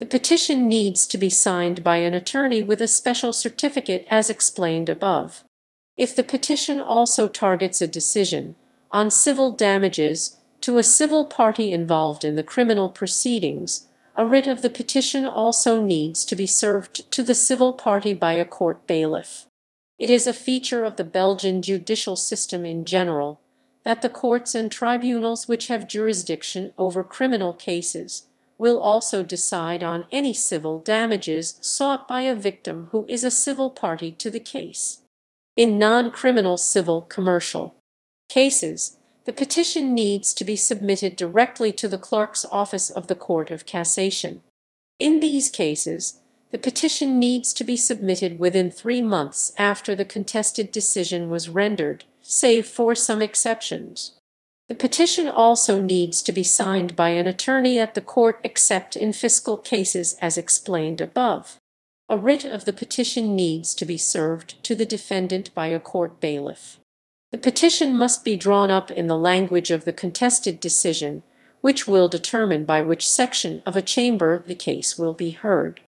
The petition needs to be signed by an attorney with a special certificate as explained above. If the petition also targets a decision on civil damages to a civil party involved in the criminal proceedings, a writ of the petition also needs to be served to the civil party by a court bailiff. It is a feature of the Belgian judicial system in general that the courts and tribunals which have jurisdiction over criminal cases will also decide on any civil damages sought by a victim who is a civil party to the case. In non-criminal civil commercial cases, the petition needs to be submitted directly to the clerk's office of the Court of Cassation. In these cases, the petition needs to be submitted within three months after the contested decision was rendered, save for some exceptions. The petition also needs to be signed by an attorney at the court except in fiscal cases as explained above. A writ of the petition needs to be served to the defendant by a court bailiff. The petition must be drawn up in the language of the contested decision, which will determine by which section of a chamber the case will be heard.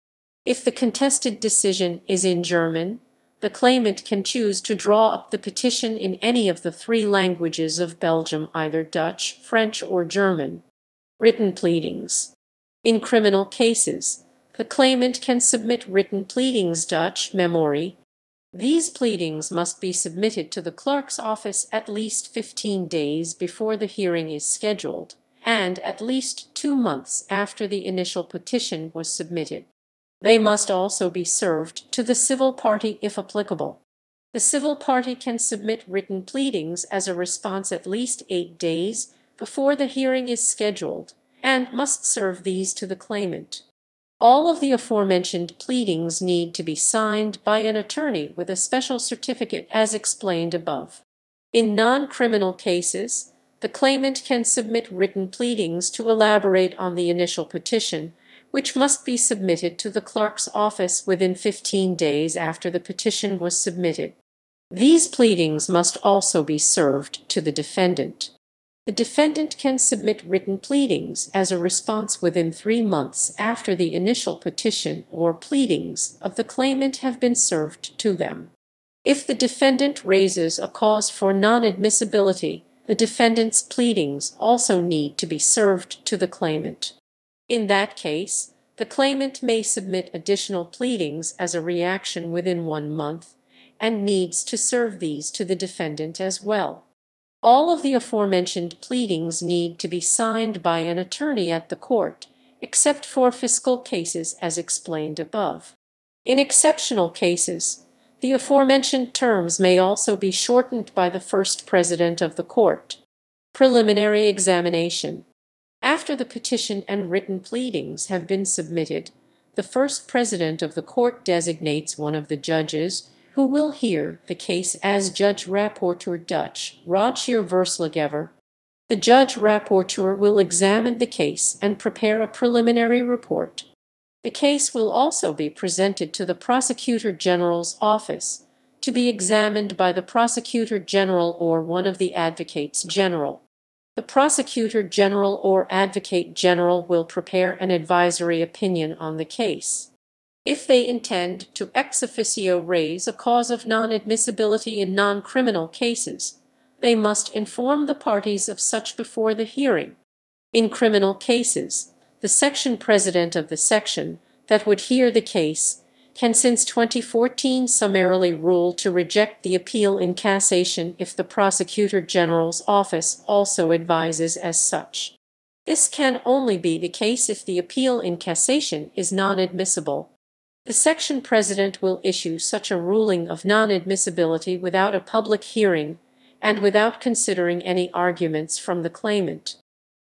If the contested decision is in German, the claimant can choose to draw up the petition in any of the three languages of Belgium, either Dutch, French, or German. Written pleadings. In criminal cases, the claimant can submit written pleadings Dutch memorie. These pleadings must be submitted to the clerk's office at least 15 days before the hearing is scheduled, and at least two months after the initial petition was submitted. They must also be served to the civil party if applicable. The civil party can submit written pleadings as a response at least eight days before the hearing is scheduled, and must serve these to the claimant. All of the aforementioned pleadings need to be signed by an attorney with a special certificate as explained above. In non-criminal cases, the claimant can submit written pleadings to elaborate on the initial petition, which must be submitted to the clerk's office within 15 days after the petition was submitted. These pleadings must also be served to the defendant. The defendant can submit written pleadings as a response within three months after the initial petition or pleadings of the claimant have been served to them. If the defendant raises a cause for non-admissibility, the defendant's pleadings also need to be served to the claimant. In that case, the claimant may submit additional pleadings as a reaction within one month and needs to serve these to the defendant as well. All of the aforementioned pleadings need to be signed by an attorney at the court, except for fiscal cases as explained above. In exceptional cases, the aforementioned terms may also be shortened by the first president of the court. Preliminary examination. After the petition and written pleadings have been submitted, the first president of the court designates one of the judges who will hear the case as Judge Rapporteur Dutch, raadsheer-verslaggever. The Judge Rapporteur will examine the case and prepare a preliminary report. The case will also be presented to the Prosecutor General's office to be examined by the Prosecutor General or one of the Advocates General. The Prosecutor General or Advocate General will prepare an advisory opinion on the case if they intend to ex officio raise a cause of non-admissibility in non-criminal cases, they must inform the parties of such before the hearing. In criminal cases, the section president of the section that would hear the case can since 2014 summarily rule to reject the appeal in cassation if the prosecutor general's office also advises as such. This can only be the case if the appeal in cassation is non-admissible the section president will issue such a ruling of non-admissibility without a public hearing and without considering any arguments from the claimant.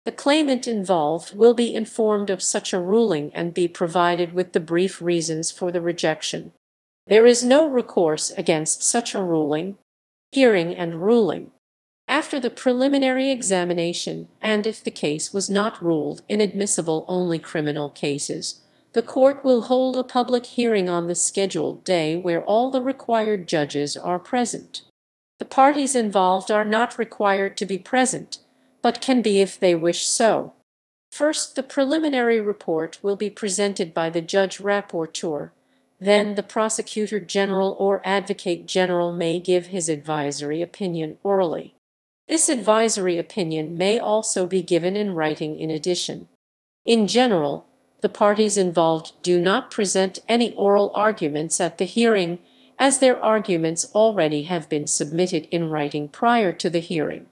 The claimant involved will be informed of such a ruling and be provided with the brief reasons for the rejection. There is no recourse against such a ruling, hearing and ruling. After the preliminary examination, and if the case was not ruled inadmissible only criminal cases, the court will hold a public hearing on the scheduled day where all the required judges are present. The parties involved are not required to be present, but can be if they wish so. First, the preliminary report will be presented by the judge rapporteur. Then the prosecutor general or advocate general may give his advisory opinion orally. This advisory opinion may also be given in writing in addition. In general, the parties involved do not present any oral arguments at the hearing, as their arguments already have been submitted in writing prior to the hearing.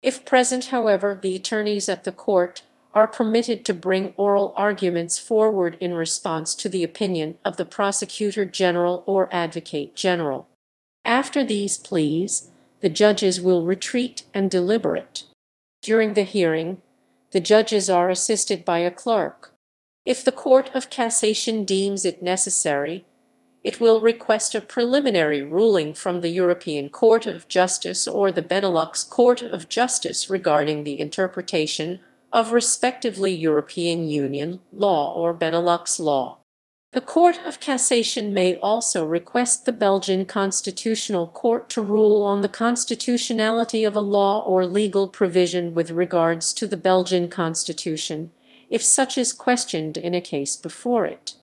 If present, however, the attorneys at the court are permitted to bring oral arguments forward in response to the opinion of the prosecutor general or advocate general. After these pleas, the judges will retreat and deliberate. During the hearing, the judges are assisted by a clerk. If the Court of Cassation deems it necessary, it will request a preliminary ruling from the European Court of Justice or the Benelux Court of Justice regarding the interpretation of respectively European Union law or Benelux law. The Court of Cassation may also request the Belgian Constitutional Court to rule on the constitutionality of a law or legal provision with regards to the Belgian constitution if such is questioned in a case before it.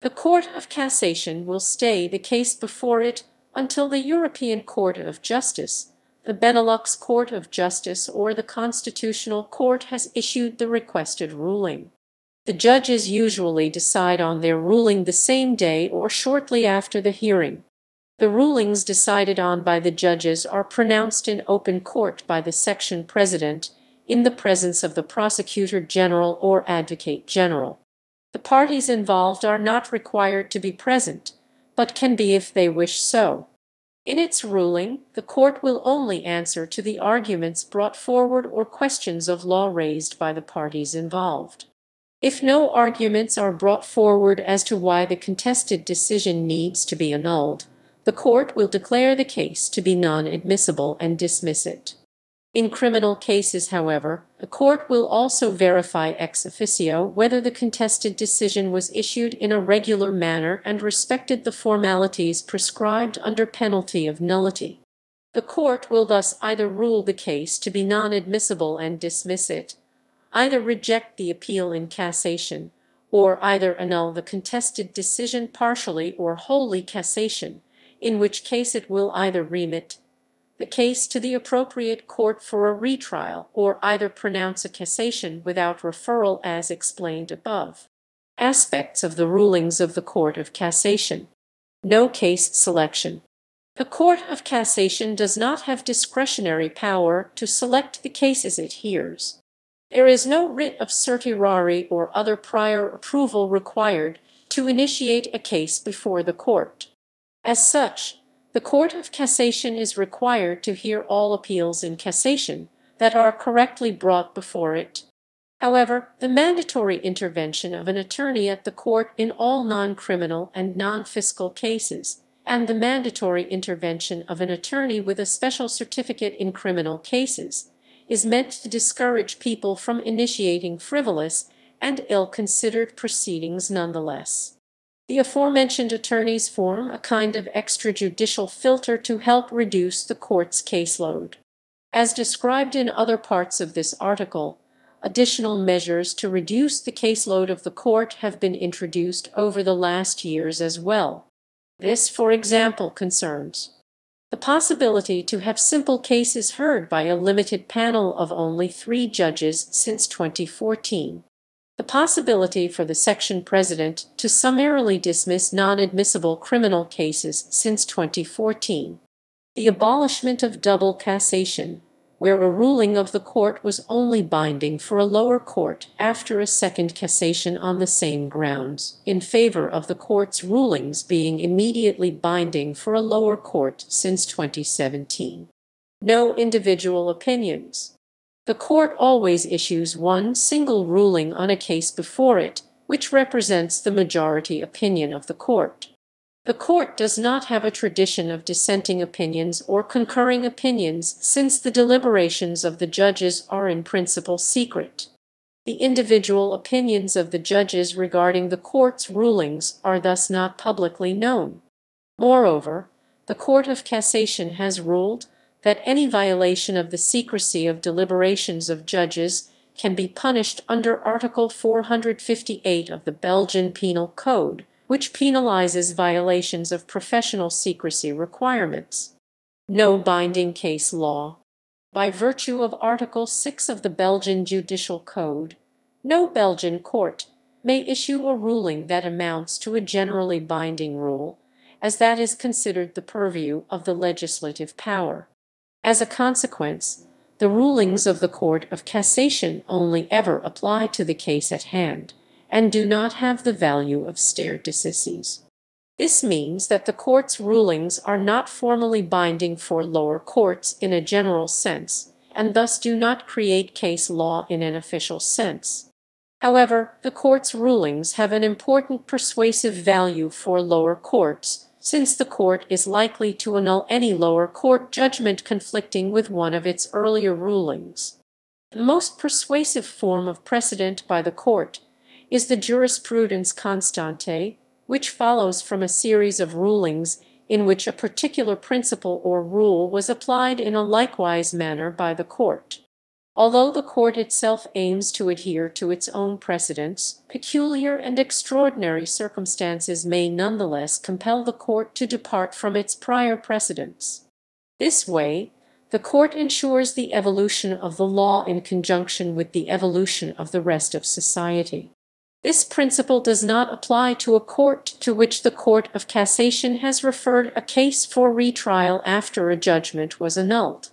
The Court of Cassation will stay the case before it until the European Court of Justice, the Benelux Court of Justice, or the Constitutional Court has issued the requested ruling. The judges usually decide on their ruling the same day or shortly after the hearing. The rulings decided on by the judges are pronounced in open court by the section president in the presence of the prosecutor general or advocate general. The parties involved are not required to be present, but can be if they wish so. In its ruling, the court will only answer to the arguments brought forward or questions of law raised by the parties involved. If no arguments are brought forward as to why the contested decision needs to be annulled, the court will declare the case to be non-admissible and dismiss it. In criminal cases, however, the court will also verify ex officio whether the contested decision was issued in a regular manner and respected the formalities prescribed under penalty of nullity. The court will thus either rule the case to be non-admissible and dismiss it, either reject the appeal in cassation, or either annul the contested decision partially or wholly cassation, in which case it will either remit the case to the appropriate court for a retrial, or either pronounce a cassation without referral as explained above. Aspects of the rulings of the Court of Cassation. No case selection. The Court of Cassation does not have discretionary power to select the cases it hears. There is no writ of certiorari or other prior approval required to initiate a case before the court. As such, the Court of Cassation is required to hear all appeals in cassation that are correctly brought before it. However, the mandatory intervention of an attorney at the court in all non-criminal and non-fiscal cases, and the mandatory intervention of an attorney with a special certificate in criminal cases, is meant to discourage people from initiating frivolous and ill-considered proceedings nonetheless. The aforementioned attorneys form a kind of extrajudicial filter to help reduce the court's caseload. As described in other parts of this article, additional measures to reduce the caseload of the court have been introduced over the last years as well. This, for example, concerns the possibility to have simple cases heard by a limited panel of only three judges since 2014 the possibility for the section president to summarily dismiss non-admissible criminal cases since 2014, the abolishment of double cassation, where a ruling of the court was only binding for a lower court after a second cassation on the same grounds, in favor of the court's rulings being immediately binding for a lower court since 2017. No individual opinions. The court always issues one single ruling on a case before it, which represents the majority opinion of the court. The court does not have a tradition of dissenting opinions or concurring opinions since the deliberations of the judges are in principle secret. The individual opinions of the judges regarding the court's rulings are thus not publicly known. Moreover, the Court of Cassation has ruled that any violation of the secrecy of deliberations of judges can be punished under Article 458 of the Belgian Penal Code, which penalizes violations of professional secrecy requirements. No binding case law. By virtue of Article 6 of the Belgian Judicial Code, no Belgian court may issue a ruling that amounts to a generally binding rule, as that is considered the purview of the legislative power. As a consequence, the rulings of the Court of Cassation only ever apply to the case at hand, and do not have the value of stare decisis. This means that the court's rulings are not formally binding for lower courts in a general sense, and thus do not create case law in an official sense. However, the court's rulings have an important persuasive value for lower courts, since the court is likely to annul any lower court judgment conflicting with one of its earlier rulings. The most persuasive form of precedent by the court is the jurisprudence constante, which follows from a series of rulings in which a particular principle or rule was applied in a likewise manner by the court. Although the court itself aims to adhere to its own precedents, peculiar and extraordinary circumstances may nonetheless compel the court to depart from its prior precedents. This way the court ensures the evolution of the law in conjunction with the evolution of the rest of society. This principle does not apply to a court to which the Court of Cassation has referred a case for retrial after a judgment was annulled.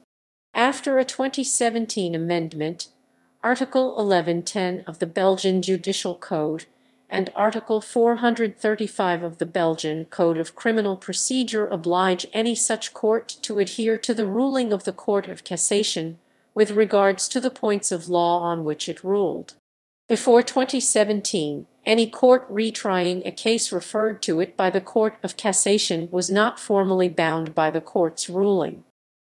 After a 2017 amendment, Article 1110 of the Belgian Judicial Code and Article 435 of the Belgian Code of Criminal Procedure oblige any such court to adhere to the ruling of the Court of Cassation with regards to the points of law on which it ruled. Before 2017, any court retrying a case referred to it by the Court of Cassation was not formally bound by the court's ruling.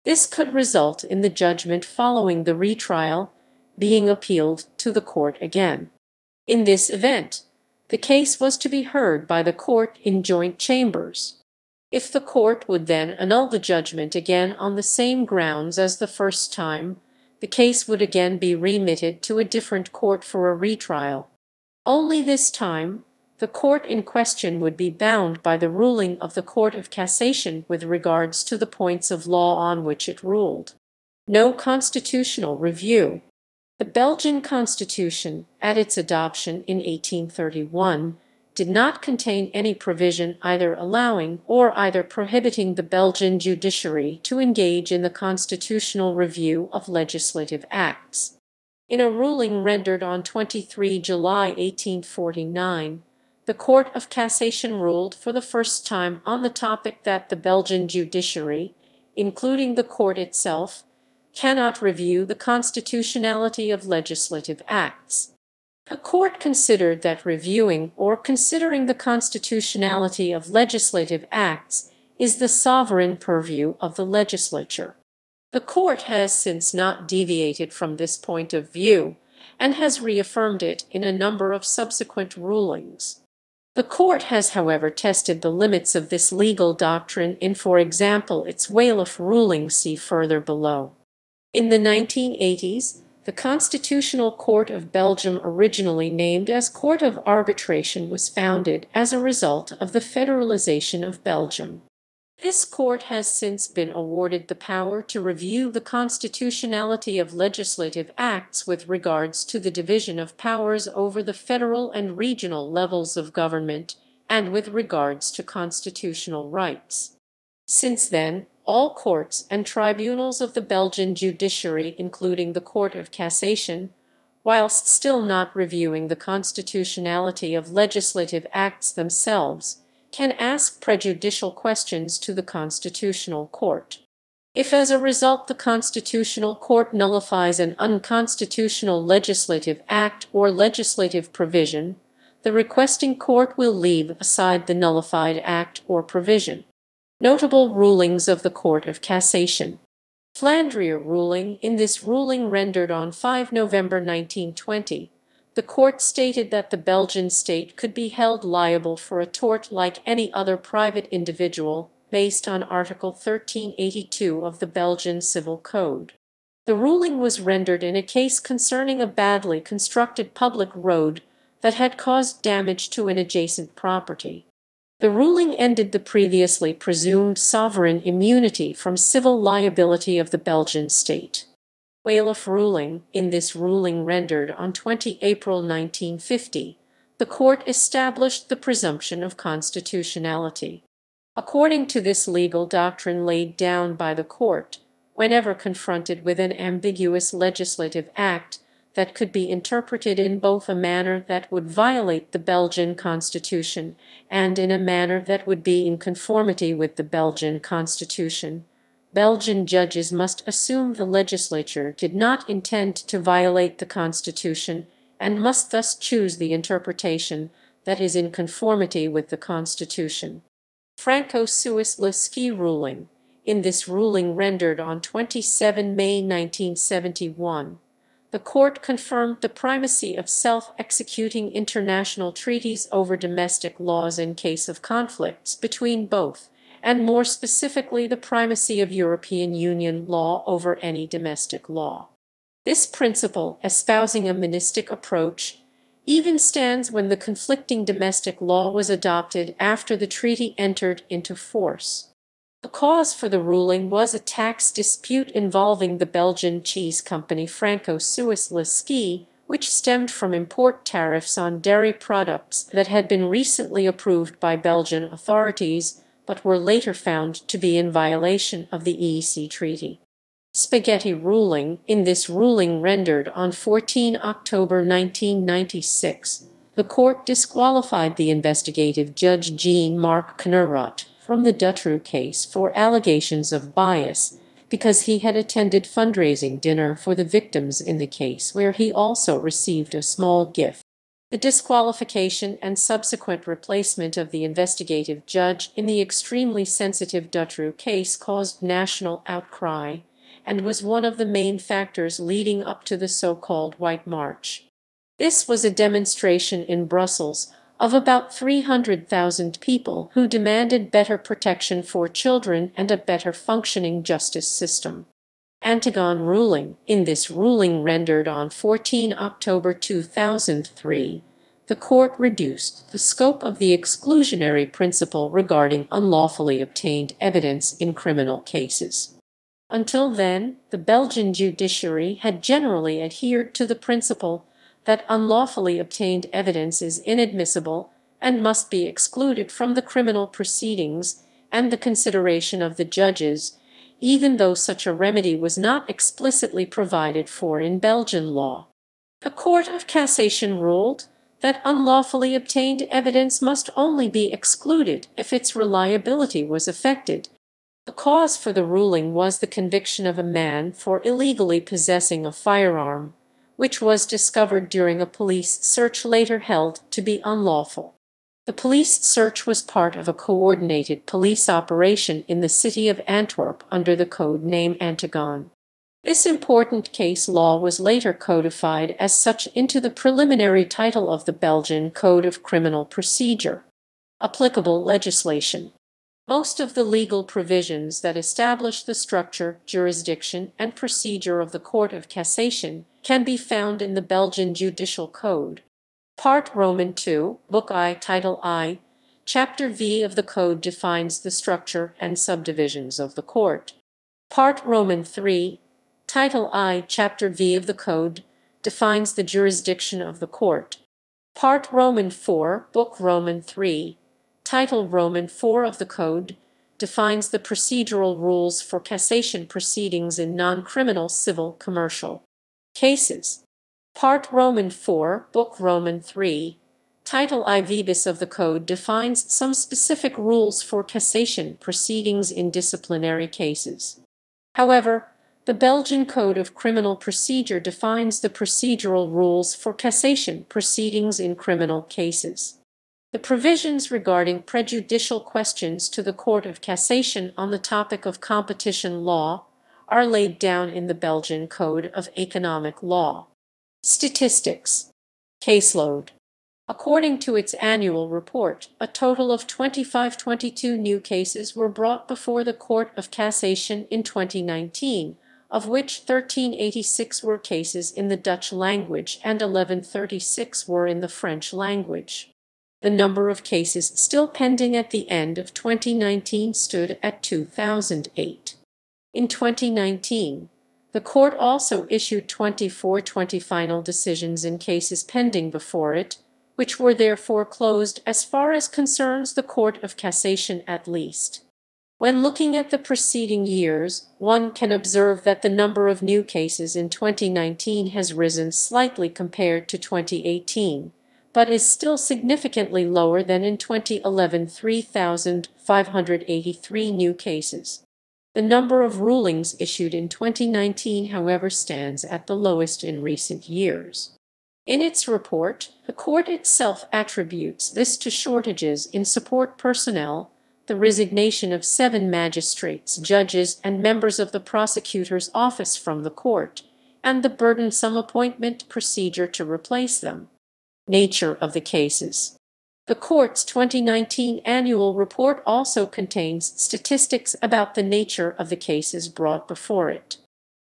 This could result in the judgment following the retrial being appealed to the court again. In this event, the case was to be heard by the court in joint chambers. If the court would then annul the judgment again on the same grounds as the first time, the case would again be remitted to a different court for a retrial. Only this time the court in question would be bound by the ruling of the Court of Cassation with regards to the points of law on which it ruled. No constitutional review. The Belgian constitution, at its adoption in 1831, did not contain any provision either allowing or either prohibiting the Belgian judiciary to engage in the constitutional review of legislative acts. In a ruling rendered on 23 July 1849, the Court of Cassation ruled for the first time on the topic that the Belgian judiciary, including the court itself, cannot review the constitutionality of legislative acts. The court considered that reviewing or considering the constitutionality of legislative acts is the sovereign purview of the legislature. The court has since not deviated from this point of view, and has reaffirmed it in a number of subsequent rulings. The court has however tested the limits of this legal doctrine in for example its Waleffe ruling see further below. In the 1980s, the Constitutional Court of Belgium originally named as Court of Arbitration was founded as a result of the federalization of Belgium. This court has since been awarded the power to review the constitutionality of legislative acts with regards to the division of powers over the federal and regional levels of government and with regards to constitutional rights. Since then, all courts and tribunals of the Belgian judiciary, including the Court of Cassation, whilst still not reviewing the constitutionality of legislative acts themselves, can ask prejudicial questions to the Constitutional Court. If as a result the Constitutional Court nullifies an unconstitutional legislative act or legislative provision, the requesting court will leave aside the nullified act or provision. Notable rulings of the Court of Cassation. Flandria ruling In this ruling rendered on 5 November 1920, the court stated that the Belgian state could be held liable for a tort like any other private individual based on Article 1382 of the Belgian Civil Code. The ruling was rendered in a case concerning a badly constructed public road that had caused damage to an adjacent property. The ruling ended the previously presumed sovereign immunity from civil liability of the Belgian state. Waleffe ruling In this ruling rendered on 20 April 1950, the court established the presumption of constitutionality. According to this legal doctrine laid down by the court, whenever confronted with an ambiguous legislative act that could be interpreted in both a manner that would violate the Belgian constitution and in a manner that would be in conformity with the Belgian constitution, Belgian judges must assume the legislature did not intend to violate the constitution and must thus choose the interpretation that is in conformity with the constitution. Franco-Suisse Le Ski ruling In this ruling rendered on 27 May 1971, the court confirmed the primacy of self-executing international treaties over domestic laws in case of conflicts between both, and more specifically the primacy of European Union law over any domestic law. This principle, espousing a monistic approach, even stands when the conflicting domestic law was adopted after the treaty entered into force. The cause for the ruling was a tax dispute involving the Belgian cheese company Franco-Suisse Le Ski, which stemmed from import tariffs on dairy products that had been recently approved by Belgian authorities but were later found to be in violation of the EEC treaty. Spaghetti ruling In this ruling rendered on 14 October 1996, the court disqualified the investigative judge Jean-Marc Connerotte from the Dutroux case for allegations of bias because he had attended fundraising dinner for the victims in the case where he also received a small gift. The disqualification and subsequent replacement of the investigative judge in the extremely sensitive Dutroux case caused national outcry and was one of the main factors leading up to the so-called White March. This was a demonstration in Brussels of about 300,000 people who demanded better protection for children and a better functioning justice system. Antigone ruling In this ruling rendered on 14 October 2003, the court reduced the scope of the exclusionary principle regarding unlawfully obtained evidence in criminal cases. Until then, the Belgian judiciary had generally adhered to the principle that unlawfully obtained evidence is inadmissible and must be excluded from the criminal proceedings and the consideration of the judges, even though such a remedy was not explicitly provided for in Belgian law. The Court of Cassation ruled that unlawfully obtained evidence must only be excluded if its reliability was affected. The cause for the ruling was the conviction of a man for illegally possessing a firearm which was discovered during a police search later held to be unlawful. The police search was part of a coordinated police operation in the city of Antwerp under the code name Antigone. This important case law was later codified as such into the preliminary title of the Belgian Code of Criminal Procedure. Applicable legislation. Most of the legal provisions that establish the structure, jurisdiction, and procedure of the Court of Cassation can be found in the Belgian Judicial Code. Part Roman II, Book I, Title I, Chapter V of the Code defines the structure and subdivisions of the court. Part Roman III, Title I, Chapter V of the Code defines the jurisdiction of the court. Part Roman IV, Book Roman III, Title Roman IV of the Code defines the procedural rules for cassation proceedings in non-criminal civil commercial Cases. Part Roman 4, Book Roman 3, Title I Vibus of the Code defines some specific rules for cassation proceedings in disciplinary cases. However, the Belgian Code of Criminal Procedure defines the procedural rules for cassation proceedings in criminal cases. The provisions regarding prejudicial questions to the Court of Cassation on the topic of competition law are laid down in the Belgian Code of Economic Law. Statistics Caseload According to its annual report, a total of 2522 new cases were brought before the Court of Cassation in 2019, of which 1386 were cases in the Dutch language and 1136 were in the French language. The number of cases still pending at the end of 2019 stood at 2008. In 2019, the court also issued 2420 final decisions in cases pending before it, which were therefore closed as far as concerns the Court of Cassation at least. When looking at the preceding years, one can observe that the number of new cases in 2019 has risen slightly compared to 2018, but is still significantly lower than in 2011 3,583 new cases. The number of rulings issued in 2019, however, stands at the lowest in recent years. In its report, the court itself attributes this to shortages in support personnel, the resignation of seven magistrates, judges, and members of the prosecutor's office from the court, and the burdensome appointment procedure to replace them. Nature of the cases the court's 2019 annual report also contains statistics about the nature of the cases brought before it.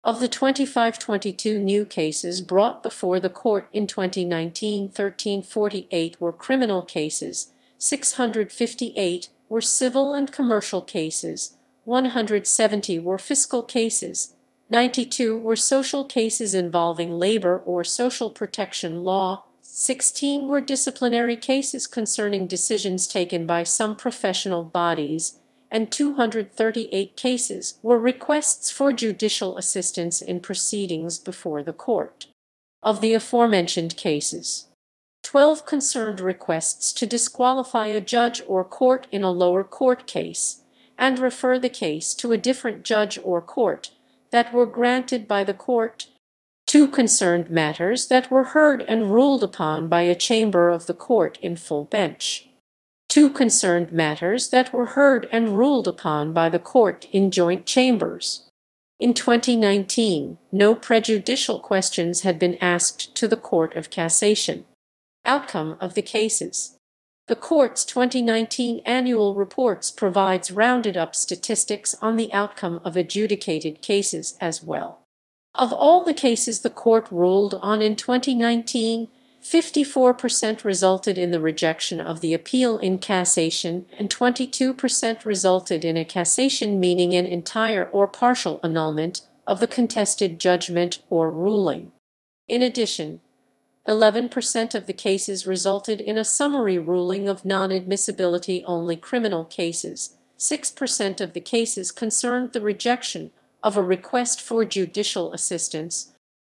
Of the 2522 new cases brought before the court in 2019, 1348 were criminal cases, 658 were civil and commercial cases, 170 were fiscal cases, 92 were social cases involving labor or social protection law, 16 were disciplinary cases concerning decisions taken by some professional bodies, and 238 cases were requests for judicial assistance in proceedings before the court. Of the aforementioned cases, 12 concerned requests to disqualify a judge or court in a lower court case and refer the case to a different judge or court that were granted by the court. Two concerned matters that were heard and ruled upon by a chamber of the court in full bench two concerned matters that were heard and ruled upon by the court in joint chambers. In 2019, no prejudicial questions had been asked to the Court of Cassation. Outcome of the cases. The court's 2019 annual reports provides rounded up statistics on the outcome of adjudicated cases as well. Of all the cases the court ruled on in 2019, 54% resulted in the rejection of the appeal in cassation, and 22% resulted in a cassation meaning an entire or partial annulment of the contested judgment or ruling. In addition, 11% of the cases resulted in a summary ruling of non-admissibility only criminal cases. 6% of the cases concerned the rejection of a request for judicial assistance,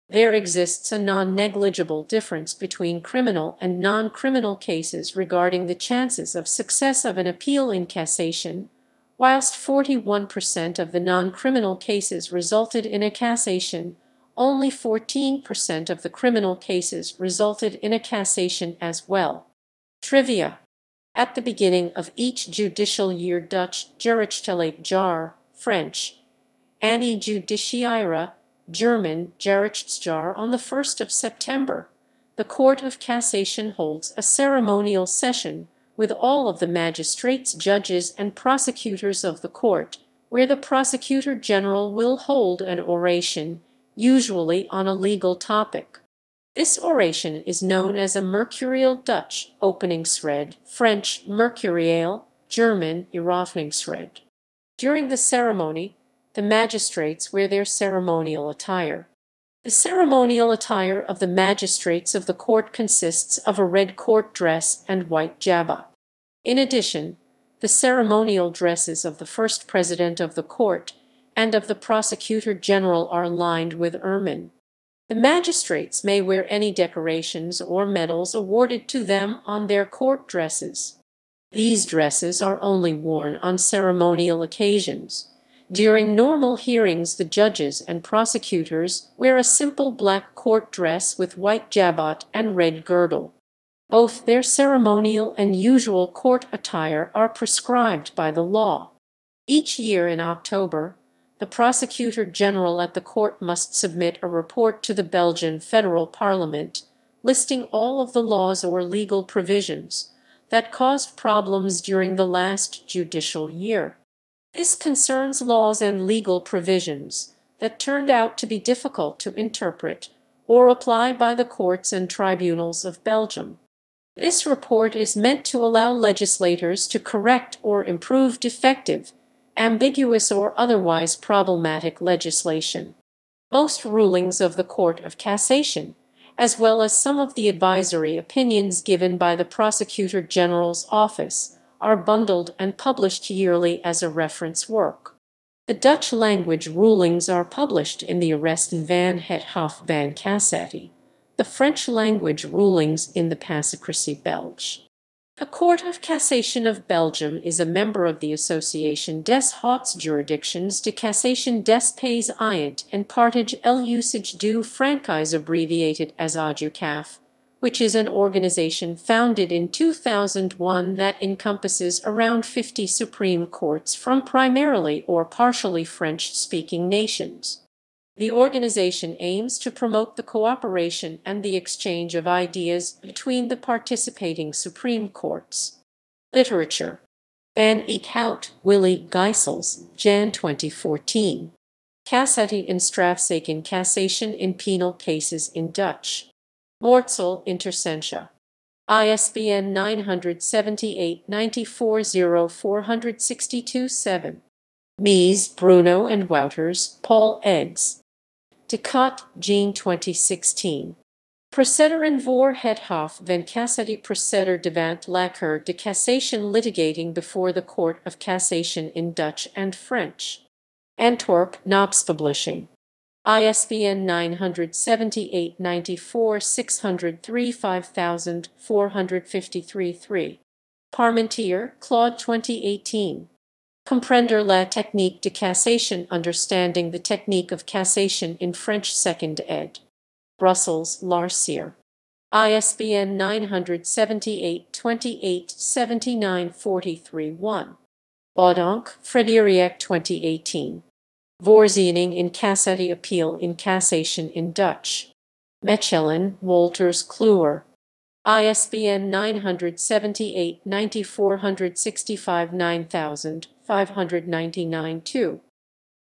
there exists a non-negligible difference between criminal and non-criminal cases regarding the chances of success of an appeal in cassation, whilst 41% of the non-criminal cases resulted in a cassation, only 14% of the criminal cases resulted in a cassation as well. Trivia At the beginning of each judicial year Dutch Gerichtstellijk French, Année Judiciaire German Gerichtsjahr on the 1st of September, the Court of Cassation holds a ceremonial session with all of the magistrates, judges, and prosecutors of the court, where the Prosecutor General will hold an oration, usually on a legal topic. This oration is known as a Mercurial Dutch opening openingsrede, French Mercuriale, German Eröffnungsrede. During the ceremony, the magistrates wear their ceremonial attire. The ceremonial attire of the magistrates of the court consists of a red court dress and white jabot. In addition, the ceremonial dresses of the first president of the court and of the prosecutor general are lined with ermine. The magistrates may wear any decorations or medals awarded to them on their court dresses. These dresses are only worn on ceremonial occasions. During normal hearings the judges and prosecutors wear a simple black court dress with white jabot and red girdle. Both their ceremonial and usual court attire are prescribed by the law. Each year in October, the Prosecutor General at the court must submit a report to the Belgian Federal Parliament listing all of the laws or legal provisions that caused problems during the last judicial year. This concerns laws and legal provisions that turned out to be difficult to interpret or apply by the courts and tribunals of Belgium. This report is meant to allow legislators to correct or improve defective, ambiguous or otherwise problematic legislation. Most rulings of the Court of Cassation, as well as some of the advisory opinions given by the Prosecutor General's office, are bundled and published yearly as a reference work. The Dutch language rulings are published in the Arresten van het Hof van Cassatie, the French language rulings in the Pasicrisie belge. The Court of Cassation of Belgium is a member of the Association des Hautes Juridictions de Cassation des Pays Ayant and Partage el Usage du Français abbreviated as AJUCAF, which is an organization founded in 2001 that encompasses around 50 Supreme Courts from primarily or partially French-speaking nations. The organization aims to promote the cooperation and the exchange of ideas between the participating Supreme Courts. Literature Van Eickhout, Willie Geisels, Jan 2014. Cassatie in strafzaken cassation in penal cases in Dutch. Mortsel intersentia. ISBN 978-940462-7. Mies, Bruno and Wouters, Paul eds. De Codt, Jean 2016. Procederen voor het Hof van Cassatie Proceder devant la de Cassation litigating before the Court of Cassation in Dutch and French. Antwerp, Publishing. ISBN 978-94-603 5453-3. Parmentier, Claude 2018. Comprendre la technique de cassation Understanding the technique of cassation in French 2nd ed. Brussels, Larcier. ISBN 978 28 79 43 1. Baudonc, Frederiek 2018. Voorziening in Cassatie Appeal in Cassation in Dutch. Mechelen, Wolters Kluwer. ISBN 978 9465 9599 2.